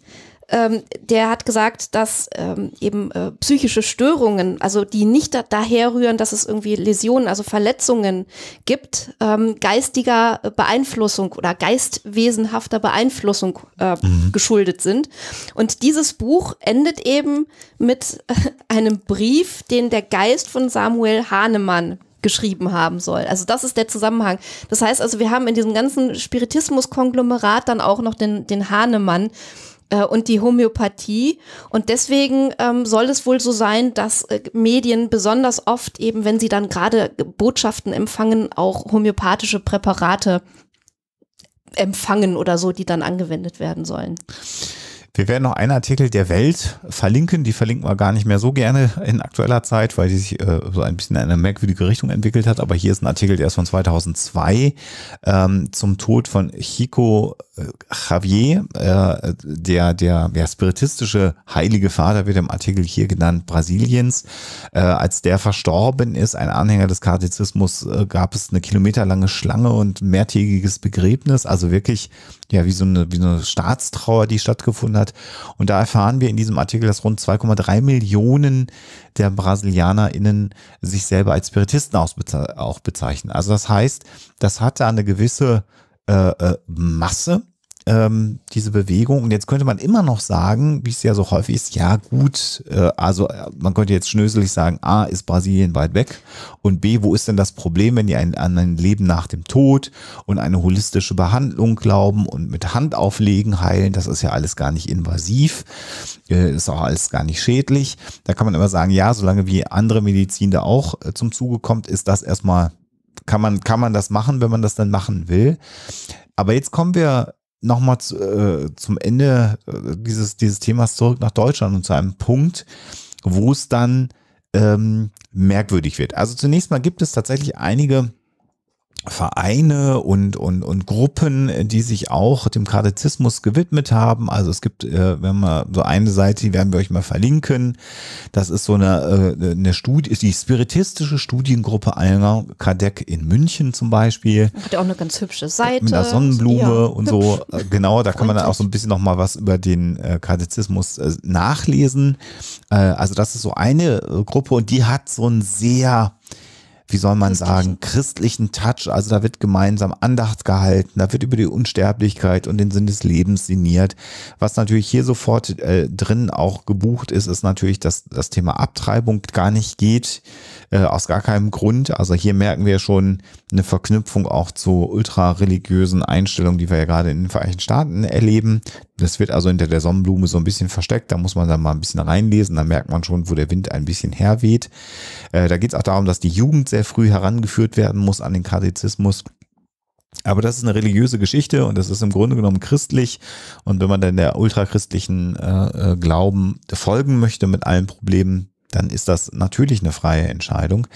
Speaker 2: ähm, der hat gesagt, dass ähm, eben äh, psychische Störungen, also die nicht da, daher rühren, dass es irgendwie Läsionen, also Verletzungen gibt, ähm, geistiger Beeinflussung oder geistwesenhafter Beeinflussung äh, geschuldet sind. Und dieses Buch endet eben mit äh, einem Brief, den der Geist von Samuel Hahnemann geschrieben haben soll. Also das ist der Zusammenhang. Das heißt also, wir haben in diesem ganzen Spiritismus-Konglomerat dann auch noch den, den Hahnemann, und die Homöopathie. Und deswegen ähm, soll es wohl so sein, dass äh, Medien besonders oft eben, wenn sie dann gerade Botschaften empfangen, auch homöopathische Präparate empfangen oder so, die dann angewendet werden sollen.
Speaker 1: Wir werden noch einen Artikel der Welt verlinken. Die verlinken wir gar nicht mehr so gerne in aktueller Zeit, weil die sich äh, so ein bisschen in eine merkwürdige Richtung entwickelt hat. Aber hier ist ein Artikel, der ist von 2002 ähm, zum Tod von Chico äh, Javier, äh, der, der, der spiritistische heilige Vater wird im Artikel hier genannt, Brasiliens. Äh, als der verstorben ist, ein Anhänger des Kardizismus, äh, gab es eine kilometerlange Schlange und mehrtägiges Begräbnis. Also wirklich, ja, wie so eine, wie so eine Staatstrauer, die stattgefunden hat. Und da erfahren wir in diesem Artikel, dass rund 2,3 Millionen der BrasilianerInnen sich selber als Spiritisten auch bezeichnen. Also das heißt, das hat da eine gewisse äh, äh, Masse ähm, diese Bewegung. Und jetzt könnte man immer noch sagen, wie es ja so häufig ist, ja gut, äh, also äh, man könnte jetzt schnöselig sagen, A, ist Brasilien weit weg und B, wo ist denn das Problem, wenn die ein, an ein Leben nach dem Tod und eine holistische Behandlung glauben und mit Handauflegen heilen, das ist ja alles gar nicht invasiv, äh, ist auch alles gar nicht schädlich. Da kann man immer sagen, ja, solange wie andere Medizin da auch äh, zum Zuge kommt, ist das erstmal kann man, kann man das machen, wenn man das dann machen will. Aber jetzt kommen wir nochmal zu, äh, zum Ende äh, dieses, dieses Themas zurück nach Deutschland und zu einem Punkt, wo es dann ähm, merkwürdig wird. Also zunächst mal gibt es tatsächlich einige Vereine und, und, und Gruppen, die sich auch dem Kardizismus gewidmet haben. Also es gibt, äh, wenn man so eine Seite, die werden wir euch mal verlinken. Das ist so eine, äh, eine Studie, die spiritistische Studiengruppe Alner Kardec in München zum Beispiel.
Speaker 2: Hat ja auch eine ganz hübsche Seite.
Speaker 1: Mit einer Sonnenblume ja, und hübsch. so. Äh, genau, da kann man dann auch so ein bisschen nochmal was über den äh, Kardizismus äh, nachlesen. Äh, also das ist so eine äh, Gruppe und die hat so ein sehr wie soll man sagen, christlichen Touch. Also da wird gemeinsam Andacht gehalten, da wird über die Unsterblichkeit und den Sinn des Lebens sinniert. Was natürlich hier sofort äh, drin auch gebucht ist, ist natürlich, dass das Thema Abtreibung gar nicht geht, äh, aus gar keinem Grund. Also hier merken wir schon eine Verknüpfung auch zu ultrareligiösen Einstellungen, die wir ja gerade in den Vereinigten Staaten erleben. Das wird also hinter der Sonnenblume so ein bisschen versteckt. Da muss man dann mal ein bisschen reinlesen. Da merkt man schon, wo der Wind ein bisschen herweht. Äh, da geht es auch darum, dass die Jugend sehr früh herangeführt werden muss an den Kardizismus. Aber das ist eine religiöse Geschichte und das ist im Grunde genommen christlich. Und wenn man dann der ultrachristlichen äh, äh Glauben folgen möchte mit allen Problemen, dann ist das natürlich eine freie Entscheidung.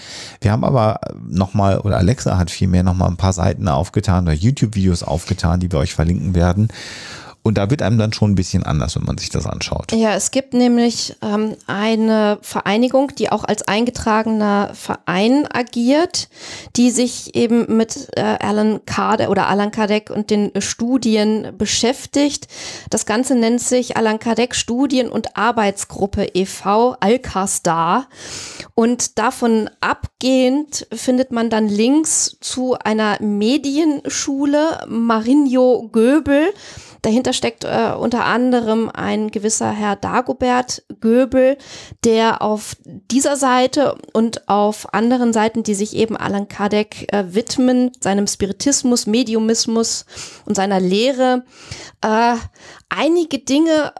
Speaker 1: Wir haben aber nochmal, oder Alexa hat vielmehr nochmal ein paar Seiten aufgetan oder YouTube-Videos aufgetan, die wir euch verlinken werden. Und da wird einem dann schon ein bisschen anders, wenn man sich das anschaut.
Speaker 2: Ja, es gibt nämlich ähm, eine Vereinigung, die auch als eingetragener Verein agiert, die sich eben mit äh, Alan Kardec oder Alan Kardec und den Studien beschäftigt. Das Ganze nennt sich Alan Kardec Studien- und Arbeitsgruppe e.V. Alcastar. Und davon abgehend findet man dann Links zu einer Medienschule Marinho Göbel Dahinter steckt äh, unter anderem ein gewisser Herr Dagobert Göbel, der auf dieser Seite und auf anderen Seiten, die sich eben Allan Kardec äh, widmen, seinem Spiritismus, Mediumismus und seiner Lehre, äh, einige Dinge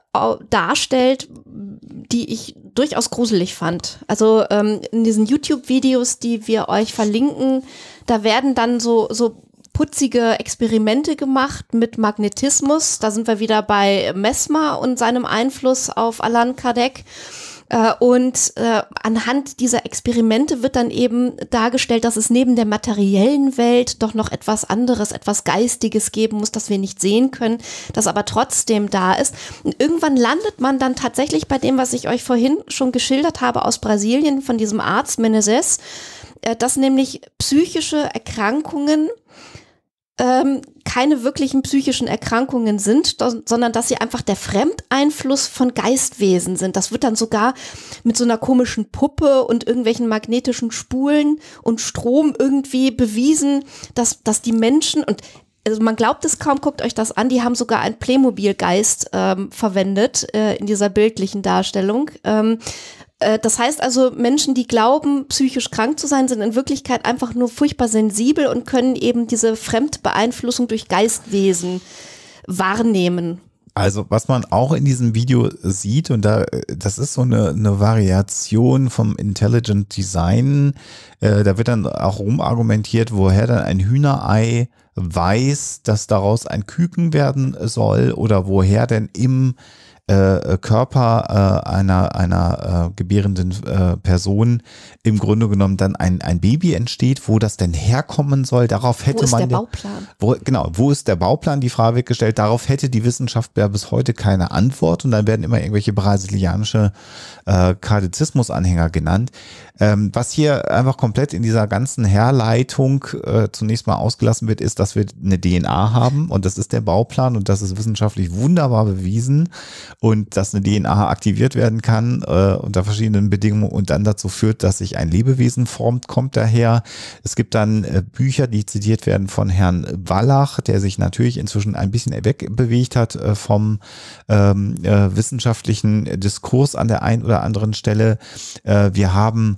Speaker 2: darstellt, die ich durchaus gruselig fand. Also ähm, in diesen YouTube-Videos, die wir euch verlinken, da werden dann so, so putzige Experimente gemacht mit Magnetismus. Da sind wir wieder bei Mesmer und seinem Einfluss auf Allan Kardec. Äh, und äh, anhand dieser Experimente wird dann eben dargestellt, dass es neben der materiellen Welt doch noch etwas anderes, etwas Geistiges geben muss, das wir nicht sehen können, das aber trotzdem da ist. Und irgendwann landet man dann tatsächlich bei dem, was ich euch vorhin schon geschildert habe aus Brasilien von diesem Arzt Menezes, äh, dass nämlich psychische Erkrankungen ähm, keine wirklichen psychischen Erkrankungen sind, sondern dass sie einfach der Fremdeinfluss von Geistwesen sind. Das wird dann sogar mit so einer komischen Puppe und irgendwelchen magnetischen Spulen und Strom irgendwie bewiesen, dass, dass die Menschen und also man glaubt es kaum, guckt euch das an, die haben sogar einen Playmobil-Geist ähm, verwendet äh, in dieser bildlichen Darstellung. Ähm, äh, das heißt also, Menschen, die glauben, psychisch krank zu sein, sind in Wirklichkeit einfach nur furchtbar sensibel und können eben diese Fremdbeeinflussung durch Geistwesen wahrnehmen.
Speaker 1: Also was man auch in diesem Video sieht, und da das ist so eine, eine Variation vom Intelligent Design, äh, da wird dann auch rumargumentiert, woher dann ein Hühnerei weiß, dass daraus ein Küken werden soll oder woher denn im äh, Körper äh, einer, einer äh, gebärenden äh, Person im Grunde genommen dann ein, ein Baby entsteht, wo das denn herkommen soll, darauf hätte
Speaker 2: Wo ist
Speaker 1: man.
Speaker 2: der Bauplan?
Speaker 1: Wo, genau, wo ist der Bauplan? Die Frage gestellt. Darauf hätte die Wissenschaft ja bis heute keine Antwort und dann werden immer irgendwelche brasilianische äh, Kardizismus-Anhänger genannt. Ähm, was hier einfach komplett in dieser ganzen Herleitung äh, zunächst mal ausgelassen wird, ist, dass wir eine DNA haben und das ist der Bauplan und das ist wissenschaftlich wunderbar bewiesen und dass eine DNA aktiviert werden kann äh, unter verschiedenen Bedingungen und dann dazu führt, dass sich ein Lebewesen formt, kommt daher. Es gibt dann äh, Bücher, die zitiert werden von Herrn Wallach, der sich natürlich inzwischen ein bisschen wegbewegt hat äh, vom ähm, äh, wissenschaftlichen Diskurs an der einen oder anderen Stelle. Äh, wir haben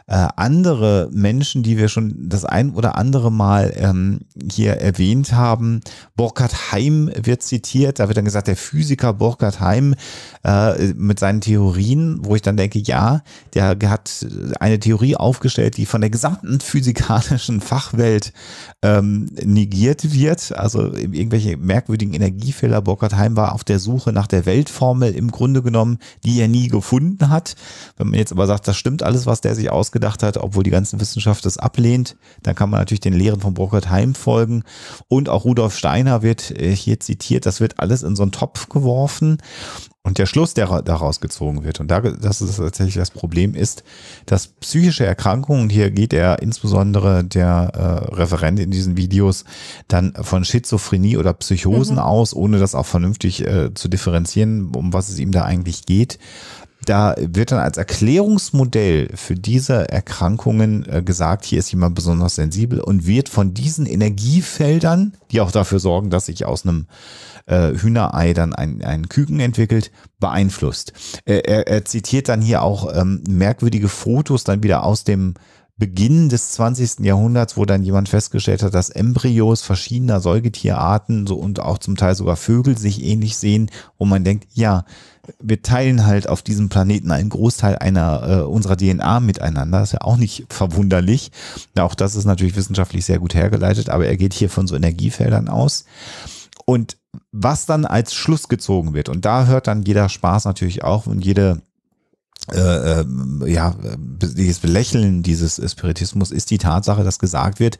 Speaker 1: äh, andere Menschen, die wir schon das ein oder andere Mal ähm, hier erwähnt haben. Burkhard Heim wird zitiert, da wird dann gesagt, der Physiker Burkhard Heim äh, mit seinen Theorien, wo ich dann denke, ja, der hat eine Theorie aufgestellt, die von der gesamten physikalischen Fachwelt ähm, negiert wird. Also irgendwelche merkwürdigen Energiefehler. Burkhard Heim war auf der Suche nach der Weltformel im Grunde genommen, die er nie gefunden hat. Wenn man jetzt aber sagt, das stimmt alles, was der sich ausgedacht hat, obwohl die ganze Wissenschaft das ablehnt, dann kann man natürlich den Lehren von Burkhard Heim folgen. Und auch Rudolf Steiner wird äh, hier zitiert. Das wird alles in so einen Topf geworfen. Und der Schluss, der daraus gezogen wird, und da, das ist tatsächlich das Problem, ist, dass psychische Erkrankungen, hier geht er insbesondere der äh, Referent in diesen Videos dann von Schizophrenie oder Psychosen
Speaker 2: Mhm.
Speaker 1: aus, ohne das auch vernünftig äh, zu differenzieren, um was es ihm da eigentlich geht. Da wird dann als Erklärungsmodell für diese Erkrankungen äh, gesagt, hier ist jemand besonders sensibel und wird von diesen Energiefeldern, die auch dafür sorgen, dass sich aus einem äh, Hühnerei dann ein, ein Küken entwickelt, beeinflusst. Er, er, er zitiert dann hier auch ähm, merkwürdige Fotos dann wieder aus dem Beginn des 20. Jahrhunderts, wo dann jemand festgestellt hat, dass Embryos verschiedener Säugetierarten so und auch zum Teil sogar Vögel sich ähnlich sehen, wo man denkt, ja, wir teilen halt auf diesem Planeten einen Großteil einer äh, unserer DNA miteinander. Das ist ja auch nicht verwunderlich. Auch das ist natürlich wissenschaftlich sehr gut hergeleitet, aber er geht hier von so Energiefeldern aus. Und was dann als Schluss gezogen wird, und da hört dann jeder Spaß natürlich auch und jede äh, ähm, ja, dieses Belächeln dieses Spiritismus ist die Tatsache, dass gesagt wird,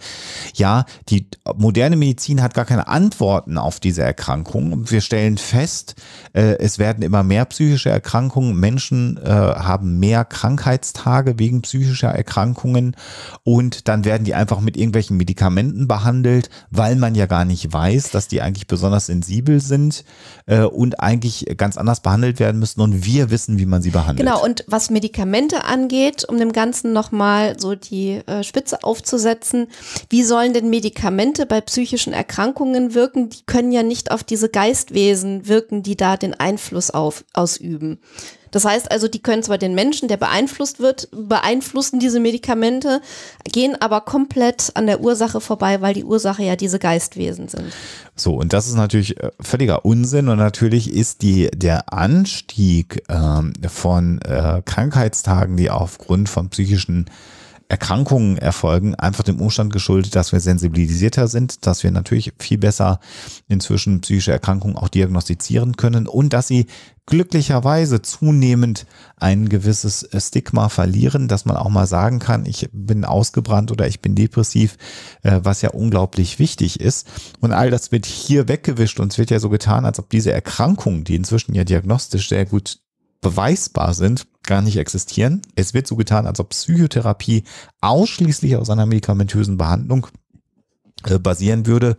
Speaker 1: ja, die moderne Medizin hat gar keine Antworten auf diese Erkrankungen. Wir stellen fest, äh, es werden immer mehr psychische Erkrankungen. Menschen äh, haben mehr Krankheitstage wegen psychischer Erkrankungen und dann werden die einfach mit irgendwelchen Medikamenten behandelt, weil man ja gar nicht weiß, dass die eigentlich besonders sensibel sind äh, und eigentlich ganz anders behandelt werden müssen und wir wissen, wie man sie behandelt.
Speaker 2: Genau, und was Medikamente angeht, um dem Ganzen nochmal so die äh, Spitze aufzusetzen, wie sollen denn Medikamente bei psychischen Erkrankungen wirken? Die können ja nicht auf diese Geistwesen wirken, die da den Einfluss auf, ausüben. Das heißt also, die können zwar den Menschen, der beeinflusst wird, beeinflussen diese Medikamente, gehen aber komplett an der Ursache vorbei, weil die Ursache ja diese Geistwesen sind.
Speaker 1: So, und das ist natürlich äh, völliger Unsinn und natürlich ist die, der Anstieg ähm, von äh, Krankheitstagen, die aufgrund von psychischen Erkrankungen erfolgen, einfach dem Umstand geschuldet, dass wir sensibilisierter sind, dass wir natürlich viel besser inzwischen psychische Erkrankungen auch diagnostizieren können und dass sie glücklicherweise zunehmend ein gewisses Stigma verlieren, dass man auch mal sagen kann, ich bin ausgebrannt oder ich bin depressiv, äh, was ja unglaublich wichtig ist. Und all das wird hier weggewischt und es wird ja so getan, als ob diese Erkrankungen, die inzwischen ja diagnostisch sehr gut beweisbar sind, gar nicht existieren. Es wird so getan, als ob Psychotherapie ausschließlich aus einer medikamentösen Behandlung äh, basieren würde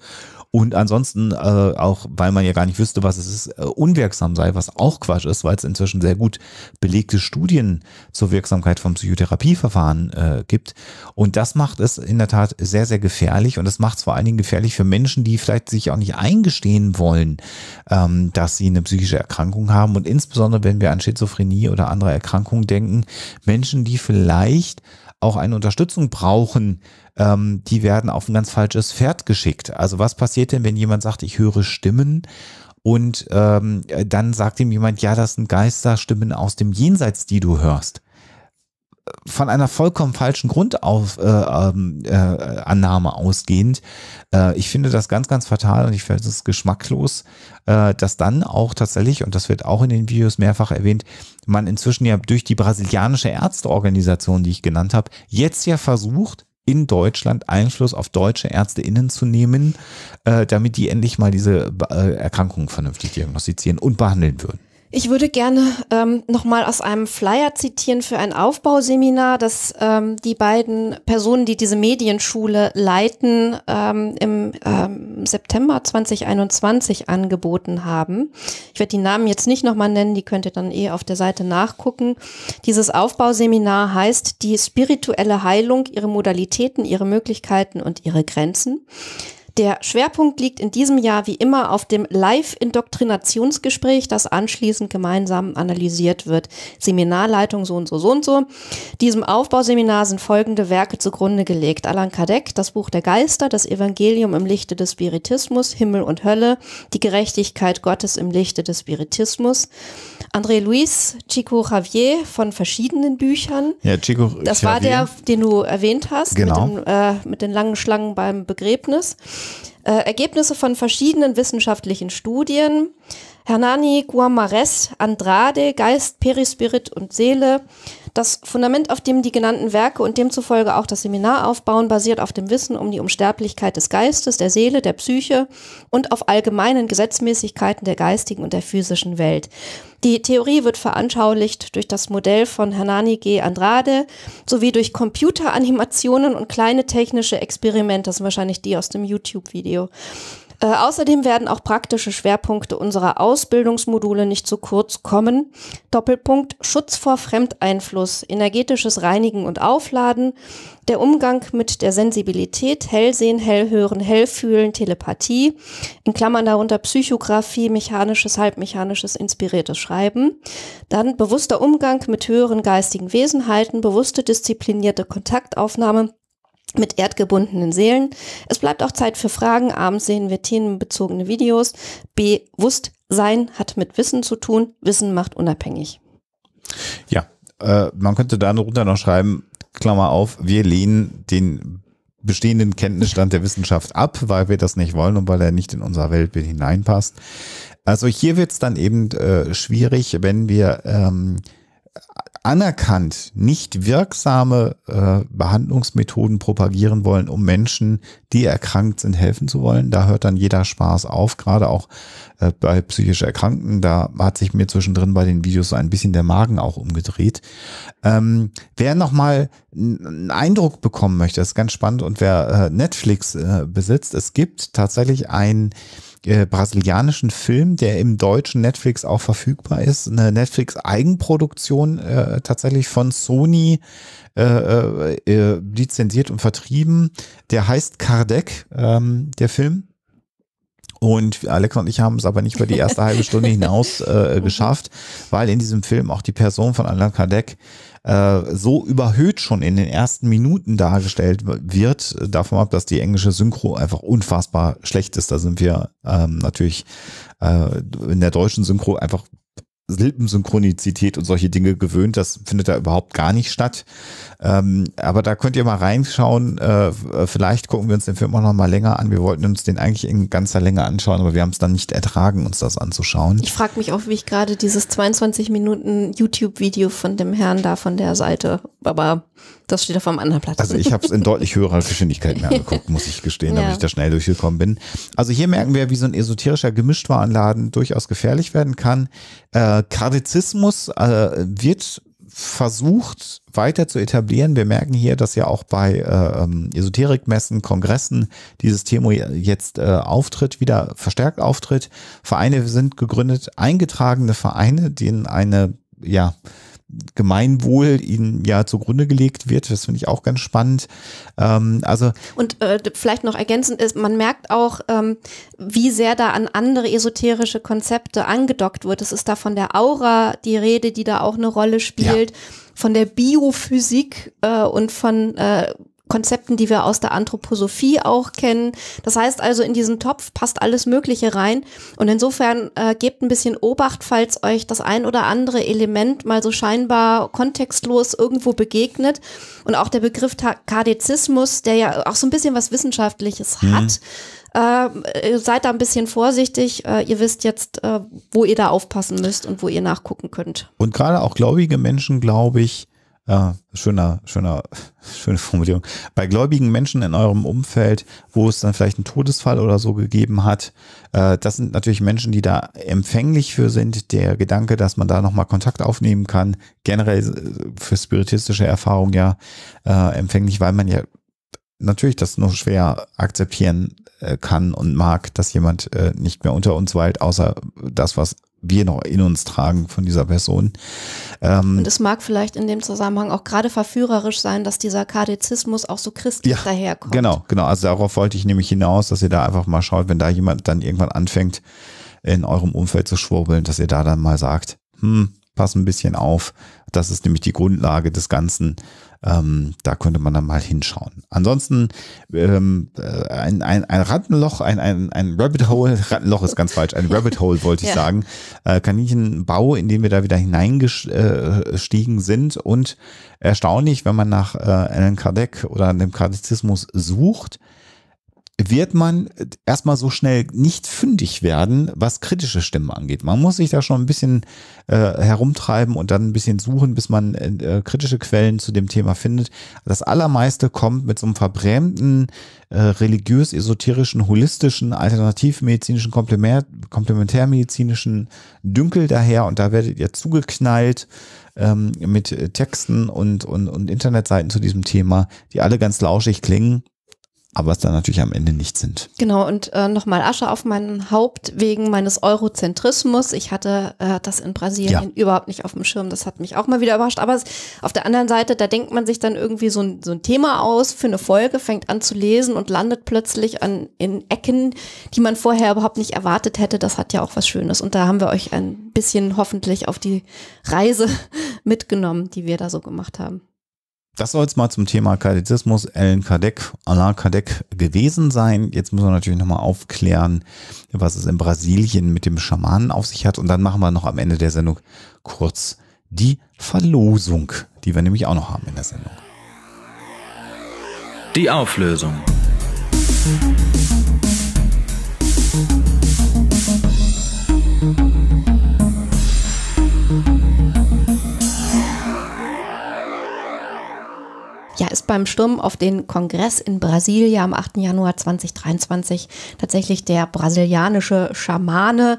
Speaker 1: und ansonsten äh, auch, weil man ja gar nicht wüsste, was es ist, äh, unwirksam sei, was auch Quatsch ist, weil es inzwischen sehr gut belegte Studien zur Wirksamkeit von Psychotherapieverfahren äh, gibt. Und das macht es in der Tat sehr, sehr gefährlich und es macht es vor allen Dingen gefährlich für Menschen, die vielleicht sich auch nicht eingestehen wollen, ähm, dass sie eine psychische Erkrankung haben und insbesondere, wenn wir an Schizophrenie oder andere Erkrankungen denken, Menschen, die vielleicht auch eine Unterstützung brauchen, ähm, die werden auf ein ganz falsches Pferd geschickt. Also was passiert denn, wenn jemand sagt, ich höre Stimmen und ähm, dann sagt ihm jemand, ja, das sind Geisterstimmen aus dem Jenseits, die du hörst. von einer vollkommen falschen Grundannahme äh, äh, ausgehend. Äh, ich finde das ganz, ganz fatal und ich finde es geschmacklos, äh, dass dann auch tatsächlich, und das wird auch in den Videos mehrfach erwähnt, man inzwischen ja durch die brasilianische Ärzteorganisation, die ich genannt habe, jetzt ja versucht, in Deutschland Einfluss auf deutsche ÄrzteInnen zu nehmen, äh, damit die endlich mal diese äh, Erkrankungen vernünftig diagnostizieren und behandeln würden.
Speaker 2: Ich würde gerne ähm, nochmal aus einem Flyer zitieren für ein Aufbauseminar, das ähm, die beiden Personen, die diese Medienschule leiten, ähm, im ähm, September 2021 angeboten haben. Ich werde die Namen jetzt nicht nochmal nennen, die könnt ihr dann eh auf der Seite nachgucken. Dieses Aufbauseminar heißt die spirituelle Heilung, ihre Modalitäten, ihre Möglichkeiten und ihre Grenzen. Der Schwerpunkt liegt in diesem Jahr wie immer auf dem Live-Indoktrinationsgespräch, das anschließend gemeinsam analysiert wird. Seminarleitung so und so, so und so. Diesem Aufbauseminar sind folgende Werke zugrunde gelegt. Allan Kardec, das Buch der Geister, das Evangelium im Lichte des Spiritismus, Himmel und Hölle, die Gerechtigkeit Gottes im Lichte des Spiritismus. André Luis, Chico Javier von verschiedenen Büchern.
Speaker 1: Ja, Chico
Speaker 2: Das war der, den du erwähnt hast,
Speaker 1: Genau.
Speaker 2: mit, dem, äh, mit den langen Schlangen beim Begräbnis. Äh, Ergebnisse von verschiedenen wissenschaftlichen Studien. Hernani Guamares Andrade, Geist, Perispirit und Seele. Das Fundament, auf dem die genannten Werke und demzufolge auch das Seminar aufbauen, basiert auf dem Wissen um die Unsterblichkeit des Geistes, der Seele, der Psyche und auf allgemeinen Gesetzmäßigkeiten der geistigen und der physischen Welt. Die Theorie wird veranschaulicht durch das Modell von Hernani G. Andrade sowie durch Computeranimationen und kleine technische Experimente. Das sind wahrscheinlich die aus dem YouTube-Video. Äh, außerdem werden auch praktische Schwerpunkte unserer Ausbildungsmodule nicht zu kurz kommen. Doppelpunkt Schutz vor Fremdeinfluss, energetisches Reinigen und Aufladen, der Umgang mit der Sensibilität, Hellsehen, Hellhören, Hellfühlen, Telepathie, in Klammern darunter Psychografie, mechanisches, halbmechanisches, inspiriertes Schreiben, dann bewusster Umgang mit höheren geistigen Wesenheiten, bewusste disziplinierte Kontaktaufnahme mit erdgebundenen Seelen. Es bleibt auch Zeit für Fragen. Abends sehen wir themenbezogene Videos. Bewusstsein hat mit Wissen zu tun. Wissen macht unabhängig.
Speaker 1: Ja, äh, man könnte da darunter noch schreiben, Klammer auf, wir lehnen den bestehenden Kenntnisstand der Wissenschaft ab, weil wir das nicht wollen und weil er nicht in unser Weltbild hineinpasst. Also hier wird es dann eben äh, schwierig, wenn wir ähm, anerkannt nicht wirksame äh, Behandlungsmethoden propagieren wollen, um Menschen, die erkrankt sind, helfen zu wollen. Da hört dann jeder Spaß auf, gerade auch äh, bei psychisch Erkrankten. Da hat sich mir zwischendrin bei den Videos so ein bisschen der Magen auch umgedreht. Ähm, wer nochmal einen Eindruck bekommen möchte, ist ganz spannend und wer äh, Netflix äh, besitzt, es gibt tatsächlich ein äh, brasilianischen Film, der im deutschen Netflix auch verfügbar ist. Eine Netflix-Eigenproduktion äh, tatsächlich von Sony äh, äh, äh, lizenziert und vertrieben. Der heißt Kardec, ähm, der Film. Und Alex und ich haben es aber nicht über die erste halbe Stunde hinaus äh, geschafft, weil in diesem Film auch die Person von Alain Kardec äh, so überhöht schon in den ersten Minuten dargestellt wird, davon ab, dass die englische Synchro einfach unfassbar schlecht ist. Da sind wir ähm, natürlich äh, in der deutschen Synchro einfach Silbensynchronizität und solche Dinge gewöhnt. Das findet da überhaupt gar nicht statt. Ähm, aber da könnt ihr mal reinschauen. Äh, vielleicht gucken wir uns den Film auch noch mal länger an. Wir wollten uns den eigentlich in ganzer Länge anschauen, aber wir haben es dann nicht ertragen, uns das anzuschauen.
Speaker 2: Ich frage mich auch, wie ich gerade dieses 22 Minuten YouTube-Video von dem Herrn da von der Seite, aber das steht auf einem anderen Platz.
Speaker 1: Also ich habe es in deutlich höherer Geschwindigkeit mehr angeguckt, muss ich gestehen, damit
Speaker 2: Ja.
Speaker 1: ich da schnell durchgekommen bin. Also hier merken wir, wie so ein esoterischer Gemischtwarenladen durchaus gefährlich werden kann. Äh, Kardizismus äh, wird versucht weiter zu etablieren. Wir merken hier, dass ja auch bei äh, ähm, Esoterikmessen, Kongressen dieses Thema jetzt äh, auftritt, wieder verstärkt auftritt. Vereine sind gegründet, eingetragene Vereine, denen eine ja Gemeinwohl ihnen ja zugrunde gelegt wird. Das finde ich auch ganz spannend. Ähm, also
Speaker 2: Und äh, vielleicht noch ergänzend ist, man merkt auch, ähm, wie sehr da an andere esoterische Konzepte angedockt wird. Es ist da von der Aura die Rede, die da auch eine Rolle spielt, von der Biophysik äh, und von äh, Konzepten, die wir aus der Anthroposophie auch kennen. Das heißt also, in diesen Topf passt alles Mögliche rein. Und insofern äh, gebt ein bisschen Obacht, falls euch das ein oder andere Element mal so scheinbar kontextlos irgendwo begegnet. Und auch der Begriff Kardezismus, der ja auch so ein bisschen was Wissenschaftliches
Speaker 1: Mhm.
Speaker 2: hat. Äh, seid da ein bisschen vorsichtig. Äh, ihr wisst jetzt, äh, wo ihr da aufpassen müsst und wo ihr nachgucken könnt.
Speaker 1: Und gerade auch gläubige Menschen, glaube ich, äh, schöner, schöner, schöne Formulierung, bei gläubigen Menschen in eurem Umfeld, wo es dann vielleicht einen Todesfall oder so gegeben hat, äh, das sind natürlich Menschen, die da empfänglich für sind. Der Gedanke, dass man da nochmal Kontakt aufnehmen kann, generell äh, für spiritistische Erfahrungen ja äh, empfänglich, weil man ja natürlich das nur schwer akzeptieren äh, kann und mag, dass jemand äh, nicht mehr unter uns weilt, außer das, was wir noch in uns tragen von dieser Person. Ähm,
Speaker 2: Und es mag vielleicht in dem Zusammenhang auch gerade verführerisch sein, dass dieser Kardezismus auch so christlich
Speaker 1: Ja,
Speaker 2: daherkommt.
Speaker 1: Genau, genau. Also darauf wollte ich nämlich hinaus, dass ihr da einfach mal schaut, wenn da jemand dann irgendwann anfängt, in eurem Umfeld zu schwurbeln, dass ihr da dann mal sagt, hm, pass ein bisschen auf. Das ist nämlich die Grundlage des Ganzen. Ähm, da könnte man dann mal hinschauen. Ansonsten ähm, äh, ein, ein, ein Rattenloch, ein, ein, ein Rabbit Hole, Rattenloch ist ganz falsch, ein Rabbit Hole wollte ich
Speaker 2: Ja.
Speaker 1: sagen, äh, Kaninchenbau, in den wir da wieder hineingestiegen sind und erstaunlich, wenn man nach äh, Alan Kardec oder dem Kardizismus sucht, wird man erstmal so schnell nicht fündig werden, was kritische Stimmen angeht. Man muss sich da schon ein bisschen äh, herumtreiben und dann ein bisschen suchen, bis man äh, kritische Quellen zu dem Thema findet. Das allermeiste kommt mit so einem verbrämten, äh, religiös-esoterischen, holistischen, alternativmedizinischen, Komplementär komplementärmedizinischen Dünkel daher und da werdet ihr zugeknallt ähm, mit Texten und, und, und Internetseiten zu diesem Thema, die alle ganz lauschig klingen aber es dann natürlich am Ende nicht sind.
Speaker 2: Genau, und äh, nochmal Asche auf mein Haupt wegen meines Eurozentrismus. Ich hatte äh, das in Brasilien überhaupt nicht auf dem Schirm. Das hat mich auch mal wieder überrascht. Aber es, auf der anderen Seite, da denkt man sich dann irgendwie so ein, so ein Thema aus für eine Folge, fängt an zu lesen und landet plötzlich an, in Ecken, die man vorher überhaupt nicht erwartet hätte. Das hat ja auch was Schönes. Und da haben wir euch ein bisschen hoffentlich auf die Reise mitgenommen, die wir da so gemacht haben.
Speaker 1: Das soll es mal zum Thema Kardizismus, Alan Kardec, Alain Kardec gewesen sein. Jetzt müssen wir natürlich nochmal aufklären, was es in Brasilien mit dem Schamanen auf sich hat. Und dann machen wir noch am Ende der Sendung kurz die Verlosung, die wir nämlich auch noch haben in der Sendung.
Speaker 3: Die Auflösung.
Speaker 2: Ja, ist beim Sturm auf den Kongress in Brasilia am 8. Januar 2023 tatsächlich der brasilianische Schamane,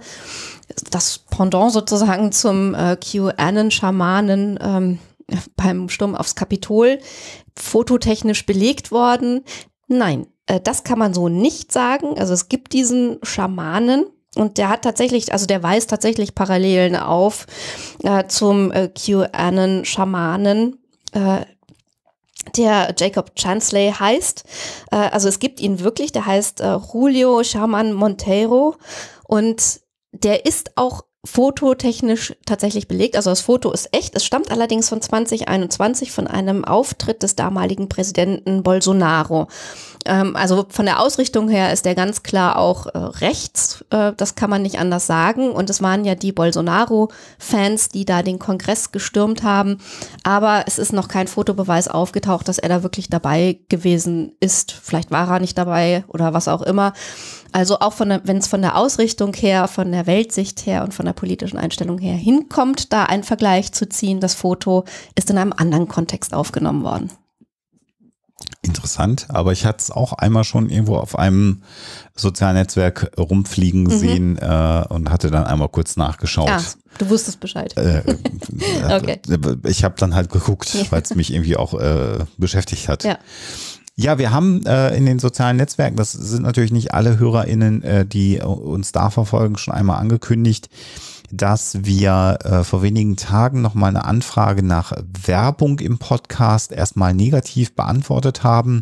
Speaker 2: das Pendant sozusagen zum äh, QAnon-Schamanen ähm, beim Sturm aufs Kapitol, fototechnisch belegt worden. Nein, äh, das kann man so nicht sagen. Also es gibt diesen Schamanen, und der hat tatsächlich, also der weist tatsächlich Parallelen auf äh, zum äh, QAnon-Schamanen. Äh, der Jacob Chansley heißt. Äh, also es gibt ihn wirklich, der heißt äh, Julio Schaman Monteiro und der ist auch fototechnisch tatsächlich belegt. Also das Foto ist echt. Es stammt allerdings von 2021 von einem Auftritt des damaligen Präsidenten Bolsonaro. Ähm, also von der Ausrichtung her ist er ganz klar auch äh, rechts. Äh, das kann man nicht anders sagen. Und es waren ja die Bolsonaro-Fans, die da den Kongress gestürmt haben. Aber es ist noch kein Fotobeweis aufgetaucht, dass er da wirklich dabei gewesen ist. Vielleicht war er nicht dabei oder was auch immer. Also auch wenn es von der Ausrichtung her, von der Weltsicht her und von der politischen Einstellung her hinkommt, da einen Vergleich zu ziehen. Das Foto ist in einem anderen Kontext aufgenommen worden.
Speaker 1: Interessant, aber ich hatte es auch einmal schon irgendwo auf einem sozialen Netzwerk rumfliegen
Speaker 2: Mhm.
Speaker 1: sehen äh, und hatte dann einmal kurz nachgeschaut.
Speaker 2: Ah, du wusstest Bescheid.
Speaker 1: Äh, äh,
Speaker 2: Okay.
Speaker 1: Ich habe dann halt geguckt, weil es mich irgendwie auch äh, beschäftigt hat.
Speaker 2: Ja.
Speaker 1: Ja, wir haben äh, in den sozialen Netzwerken, das sind natürlich nicht alle HörerInnen, äh, die uns da verfolgen, schon einmal angekündigt, dass wir äh, vor wenigen Tagen nochmal eine Anfrage nach Werbung im Podcast erstmal negativ beantwortet haben.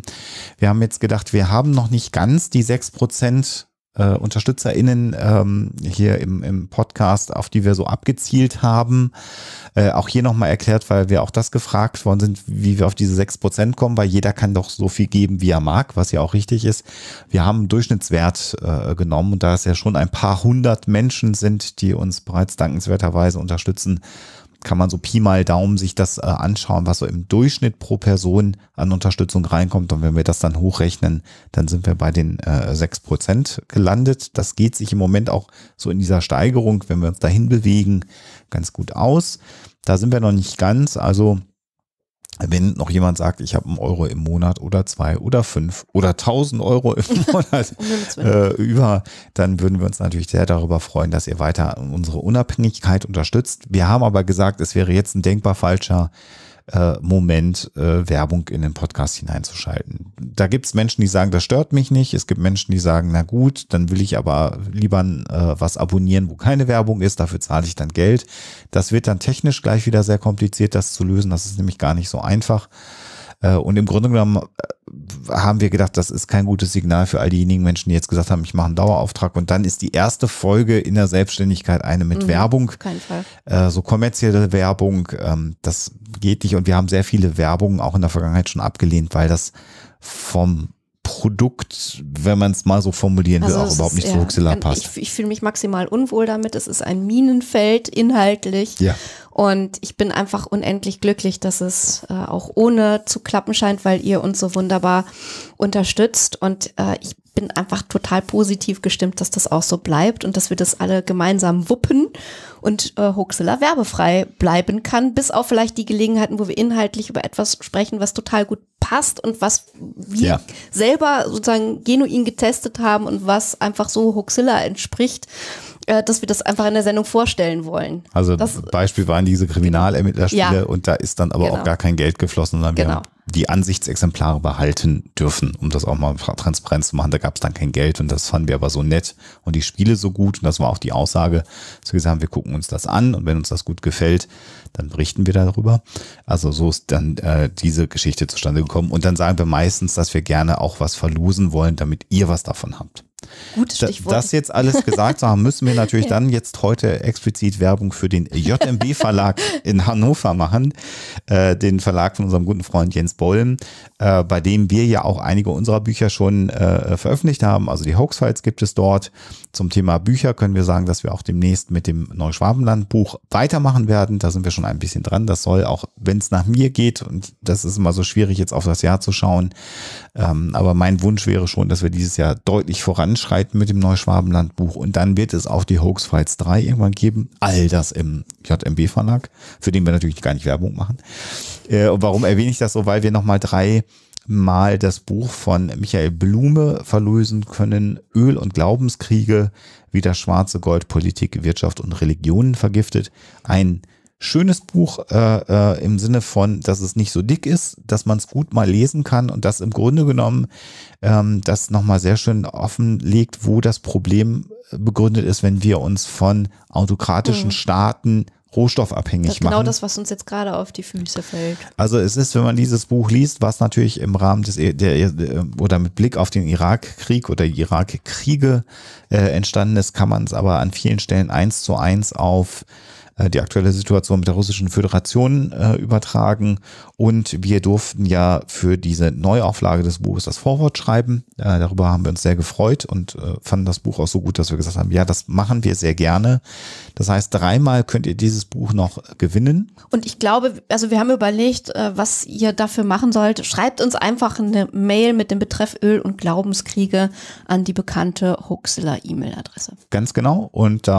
Speaker 1: Wir haben jetzt gedacht, wir haben noch nicht ganz die sechs Prozent äh, UnterstützerInnen ähm, hier im, im Podcast, auf die wir so abgezielt haben. Äh, auch hier nochmal erklärt, weil wir auch das gefragt worden sind, wie wir auf diese sechs Prozent kommen, weil jeder kann doch so viel geben, wie er mag, was ja auch richtig ist. Wir haben einen Durchschnittswert äh, genommen und da es ja schon ein paar hundert Menschen sind, die uns bereits dankenswerterweise unterstützen, kann man so Pi mal Daumen sich das äh, anschauen, was so im Durchschnitt pro Person an Unterstützung reinkommt. Und wenn wir das dann hochrechnen, dann sind wir bei den äh, 6% gelandet. Das geht sich im Moment auch so in dieser Steigerung, wenn wir uns dahin bewegen, ganz gut aus. Da sind wir noch nicht ganz. Also wenn noch jemand sagt, ich habe einen Euro im Monat oder zwei oder fünf oder tausend Euro im Monat äh, über, dann würden wir uns natürlich sehr darüber freuen, dass ihr weiter unsere Unabhängigkeit unterstützt. Wir haben aber gesagt, es wäre jetzt ein denkbar falscher äh, Moment, äh, Werbung in den Podcast hineinzuschalten. Da gibt es Menschen, die sagen, das stört mich nicht. Es gibt Menschen, die sagen, na gut, dann will ich aber lieber äh, was abonnieren, wo keine Werbung ist. Dafür zahle ich dann Geld. Das wird dann technisch gleich wieder sehr kompliziert, das zu lösen. Das ist nämlich gar nicht so einfach. Äh, und im Grunde genommen äh, haben wir gedacht, das ist kein gutes Signal für all diejenigen Menschen, die jetzt gesagt haben, ich mache einen Dauerauftrag. Und dann ist die erste Folge in der Selbstständigkeit eine mit mhm, Werbung. Auf keinen Fall. Äh, so kommerzielle Werbung, ähm, das geht nicht. Und wir haben sehr viele Werbungen auch in der Vergangenheit schon abgelehnt, weil das vom Produkt, wenn man es mal so formulieren will, also auch überhaupt nicht ja, zu Huxilla passt.
Speaker 2: Ich, ich fühle mich maximal unwohl damit. Es ist ein Minenfeld inhaltlich.
Speaker 1: Ja.
Speaker 2: Und ich bin einfach unendlich glücklich, dass es äh, auch ohne zu klappen scheint, weil ihr uns so wunderbar unterstützt. Und äh, ich bin einfach total positiv gestimmt, dass das auch so bleibt und dass wir das alle gemeinsam wuppen und äh, Hoaxilla werbefrei bleiben kann, bis auf vielleicht die Gelegenheiten, wo wir inhaltlich über etwas sprechen, was total gut passt und was wir ja. selber sozusagen genuin getestet haben und was einfach so Hoaxilla entspricht äh, dass wir das einfach in der Sendung vorstellen wollen.
Speaker 1: Also das, Beispiel waren diese Kriminalermittlerspiele ja. und da ist dann aber genau. auch gar kein Geld geflossen, sondern wir genau. haben die Ansichtsexemplare behalten dürfen, um das auch mal transparent zu machen. Da gab es dann kein Geld und das fanden wir aber so nett und die Spiele so gut und das war auch die Aussage, dass wir gesagt haben, wir gucken uns das an und wenn uns das gut gefällt, dann berichten wir darüber. Also so ist dann äh, diese Geschichte zustande gekommen und dann sagen wir meistens, dass wir gerne auch was verlosen wollen, damit ihr was davon habt.
Speaker 2: Gutes Stichwort.
Speaker 1: Das jetzt alles gesagt zu haben, müssen wir natürlich dann jetzt heute explizit Werbung für den JMB Verlag in Hannover machen, äh, den Verlag von unserem guten Freund Jens Bollm, äh, bei dem wir ja auch einige unserer Bücher schon äh, veröffentlicht haben. Also die Hoax-Files gibt es dort. Zum Thema Bücher können wir sagen, dass wir auch demnächst mit dem Neuschwabenland-Buch weitermachen werden. Da sind wir schon ein bisschen dran. Das soll auch, wenn es nach mir geht, und das ist immer so schwierig jetzt auf das Jahr zu schauen, ähm, aber mein Wunsch wäre schon, dass wir dieses Jahr deutlich voranschreiten mit dem Neuschwabenland-Buch und dann wird es auch die Hoax Fights 3 irgendwann geben. All das im JMB-Verlag, für den wir natürlich gar nicht Werbung machen. Äh, und warum erwähne ich das so? Weil wir nochmal drei mal das Buch von Michael Blume verlösen können. Öl- und Glaubenskriege, wie das schwarze Gold Politik, Wirtschaft und Religionen vergiftet. Ein schönes Buch äh, äh, im Sinne von, dass es nicht so dick ist, dass man es gut mal lesen kann und das im Grunde genommen ähm, das nochmal sehr schön offenlegt, wo das Problem begründet ist, wenn wir uns von autokratischen mhm. Staaten rohstoffabhängig das
Speaker 2: genau
Speaker 1: machen.
Speaker 2: Genau das, was uns jetzt gerade auf die Füße fällt.
Speaker 1: Also es ist, wenn man dieses Buch liest, was natürlich im Rahmen des der, der oder mit Blick auf den Irakkrieg oder Irakkriege äh, entstanden ist, kann man es aber an vielen Stellen eins zu eins auf äh, die aktuelle Situation mit der Russischen Föderation äh, übertragen. Und wir durften ja für diese Neuauflage des Buches das Vorwort schreiben. Äh, darüber haben wir uns sehr gefreut und äh, fanden das Buch auch so gut, dass wir gesagt haben, ja, das machen wir sehr gerne. Das heißt, dreimal könnt ihr dieses Buch noch gewinnen.
Speaker 2: Und ich glaube, also wir haben überlegt, äh, was ihr dafür machen sollt. Schreibt uns einfach eine Mail mit dem Betreff Öl- und Glaubenskriege an die bekannte Hoaxilla-E-Mail-Adresse.
Speaker 1: Ganz genau. Und äh,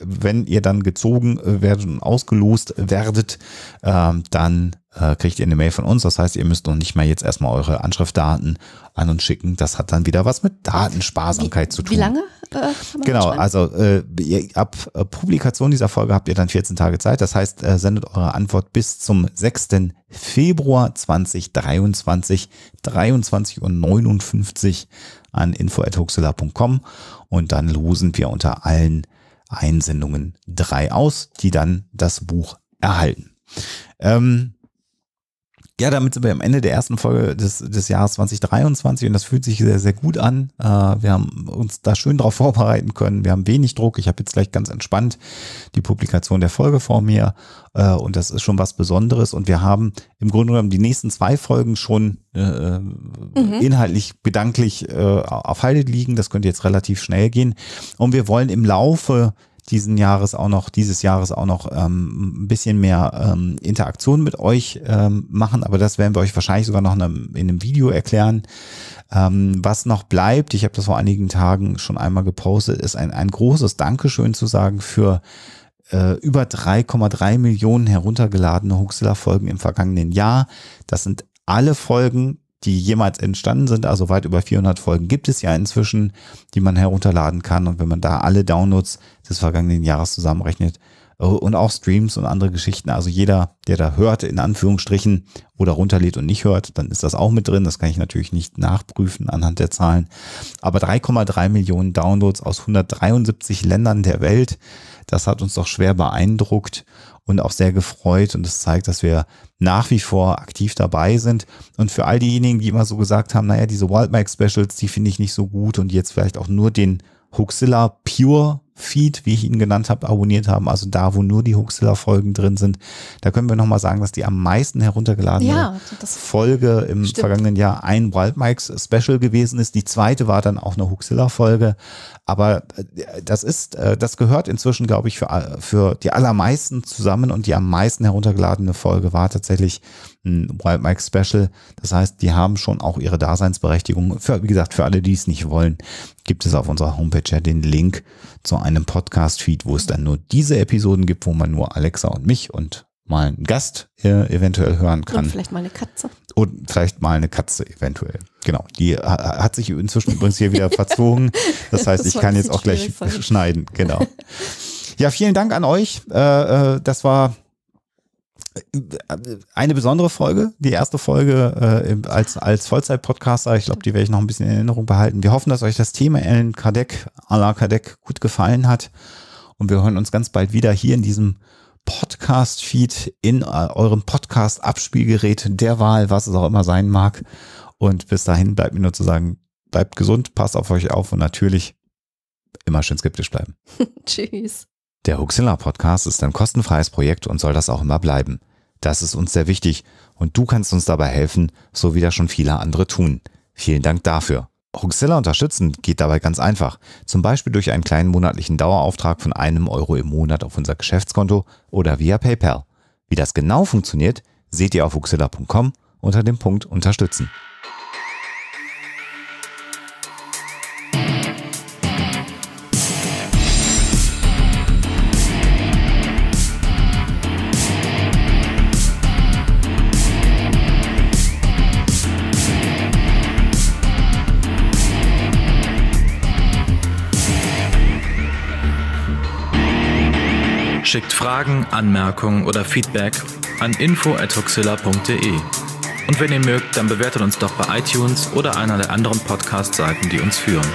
Speaker 1: wenn ihr dann gezogen werdet und ausgelost werdet, ähm, dann äh, kriegt ihr eine Mail von uns. Das heißt, ihr müsst noch nicht mal jetzt erstmal eure Anschriftdaten an uns schicken. Das hat dann wieder was mit Datensparsamkeit
Speaker 2: wie,
Speaker 1: zu tun.
Speaker 2: Wie lange?
Speaker 1: Äh, genau, also äh, ab äh, Publikation dieser Folge habt ihr dann 14 Tage Zeit. Das heißt, sendet eure Antwort bis zum 6. Februar 2023, 23.59 Uhr an info.huxela.com und dann losen wir unter allen Einsendungen drei aus, die dann das Buch erhalten. Ähm, Ja, damit sind wir am Ende der ersten Folge des, des Jahres 2023 und das fühlt sich sehr, sehr gut an. Äh, wir haben uns da schön drauf vorbereiten können. Wir haben wenig Druck. Ich habe jetzt gleich ganz entspannt die Publikation der Folge vor mir äh, und das ist schon was Besonderes. Und wir haben im Grunde genommen die nächsten zwei Folgen schon äh, mhm. inhaltlich, gedanklich äh, auf Halde liegen. Das könnte jetzt relativ schnell gehen. Und wir wollen im Laufe diesen Jahres auch noch, dieses Jahres auch noch ähm, ein bisschen mehr ähm, Interaktion mit euch ähm, machen, aber das werden wir euch wahrscheinlich sogar noch in einem, in einem Video erklären. Ähm, was noch bleibt, ich habe das vor einigen Tagen schon einmal gepostet, ist ein, ein großes Dankeschön zu sagen für äh, über 3,3 Millionen heruntergeladene Huxilla-Folgen im vergangenen Jahr. Das sind alle Folgen, die jemals entstanden sind. Also weit über 400 Folgen gibt es ja inzwischen, die man herunterladen kann. Und wenn man da alle Downloads des vergangenen Jahres zusammenrechnet äh, und auch Streams und andere Geschichten, also jeder, der da hört, in Anführungsstrichen, oder runterlädt und nicht hört, dann ist das auch mit drin. Das kann ich natürlich nicht nachprüfen anhand der Zahlen. Aber 3,3 Millionen Downloads aus 173 Ländern der Welt, das hat uns doch schwer beeindruckt und auch sehr gefreut. Und das zeigt, dass wir nach wie vor aktiv dabei sind. Und für all diejenigen, die immer so gesagt haben, naja, diese Wildmike Specials, die finde ich nicht so gut und jetzt vielleicht auch nur den Huxilla Pure Feed, wie ich ihn genannt habe, abonniert haben, also da, wo nur die Huxilla-Folgen drin sind. Da können wir nochmal sagen, dass die am meisten heruntergeladene ja, Folge im stimmt. vergangenen Jahr ein Wild Mikes Special gewesen ist. Die zweite war dann auch eine Huxilla-Folge. Aber äh, das ist, äh, das gehört inzwischen, glaube ich, für, für die allermeisten zusammen und die am meisten heruntergeladene Folge war tatsächlich ein Wild Mike Special. Das heißt, die haben schon auch ihre Daseinsberechtigung. Für, wie gesagt, für alle, die es nicht wollen, gibt es auf unserer Homepage ja den Link zu einem Podcast-Feed, wo es dann nur diese Episoden gibt, wo man nur Alexa und mich und mal einen Gast äh, eventuell hören kann. Und
Speaker 2: vielleicht mal eine Katze.
Speaker 1: Und vielleicht mal eine Katze eventuell. Genau. Die hat sich inzwischen übrigens hier wieder verzogen. Das heißt, das ich kann jetzt auch gleich sein. schneiden. Genau. Ja, vielen Dank an euch. Äh, äh, das war eine besondere Folge, die erste Folge äh, als, als Vollzeit-Podcaster. Ich glaube, die werde ich noch ein bisschen in Erinnerung behalten. Wir hoffen, dass euch das Thema Ellen Kardec, Alain Kardec gut gefallen hat. Und wir hören uns ganz bald wieder hier in diesem Podcast-Feed, in äh, eurem Podcast-Abspielgerät der Wahl, was es auch immer sein mag. Und bis dahin bleibt mir nur zu sagen, bleibt gesund, passt auf euch auf und natürlich immer schön skeptisch bleiben.
Speaker 2: Tschüss.
Speaker 1: Der Huxilla Podcast ist ein kostenfreies Projekt und soll das auch immer bleiben. Das ist uns sehr wichtig und du kannst uns dabei helfen, so wie das schon viele andere tun. Vielen Dank dafür. Huxilla unterstützen geht dabei ganz einfach. Zum Beispiel durch einen kleinen monatlichen Dauerauftrag von einem Euro im Monat auf unser Geschäftskonto oder via PayPal. Wie das genau funktioniert, seht ihr auf huxilla.com unter dem Punkt Unterstützen.
Speaker 3: Schickt Fragen, Anmerkungen oder Feedback an info.huxilla.de. Und wenn ihr mögt, dann bewertet uns doch bei iTunes oder einer der anderen Podcast-Seiten, die uns führen.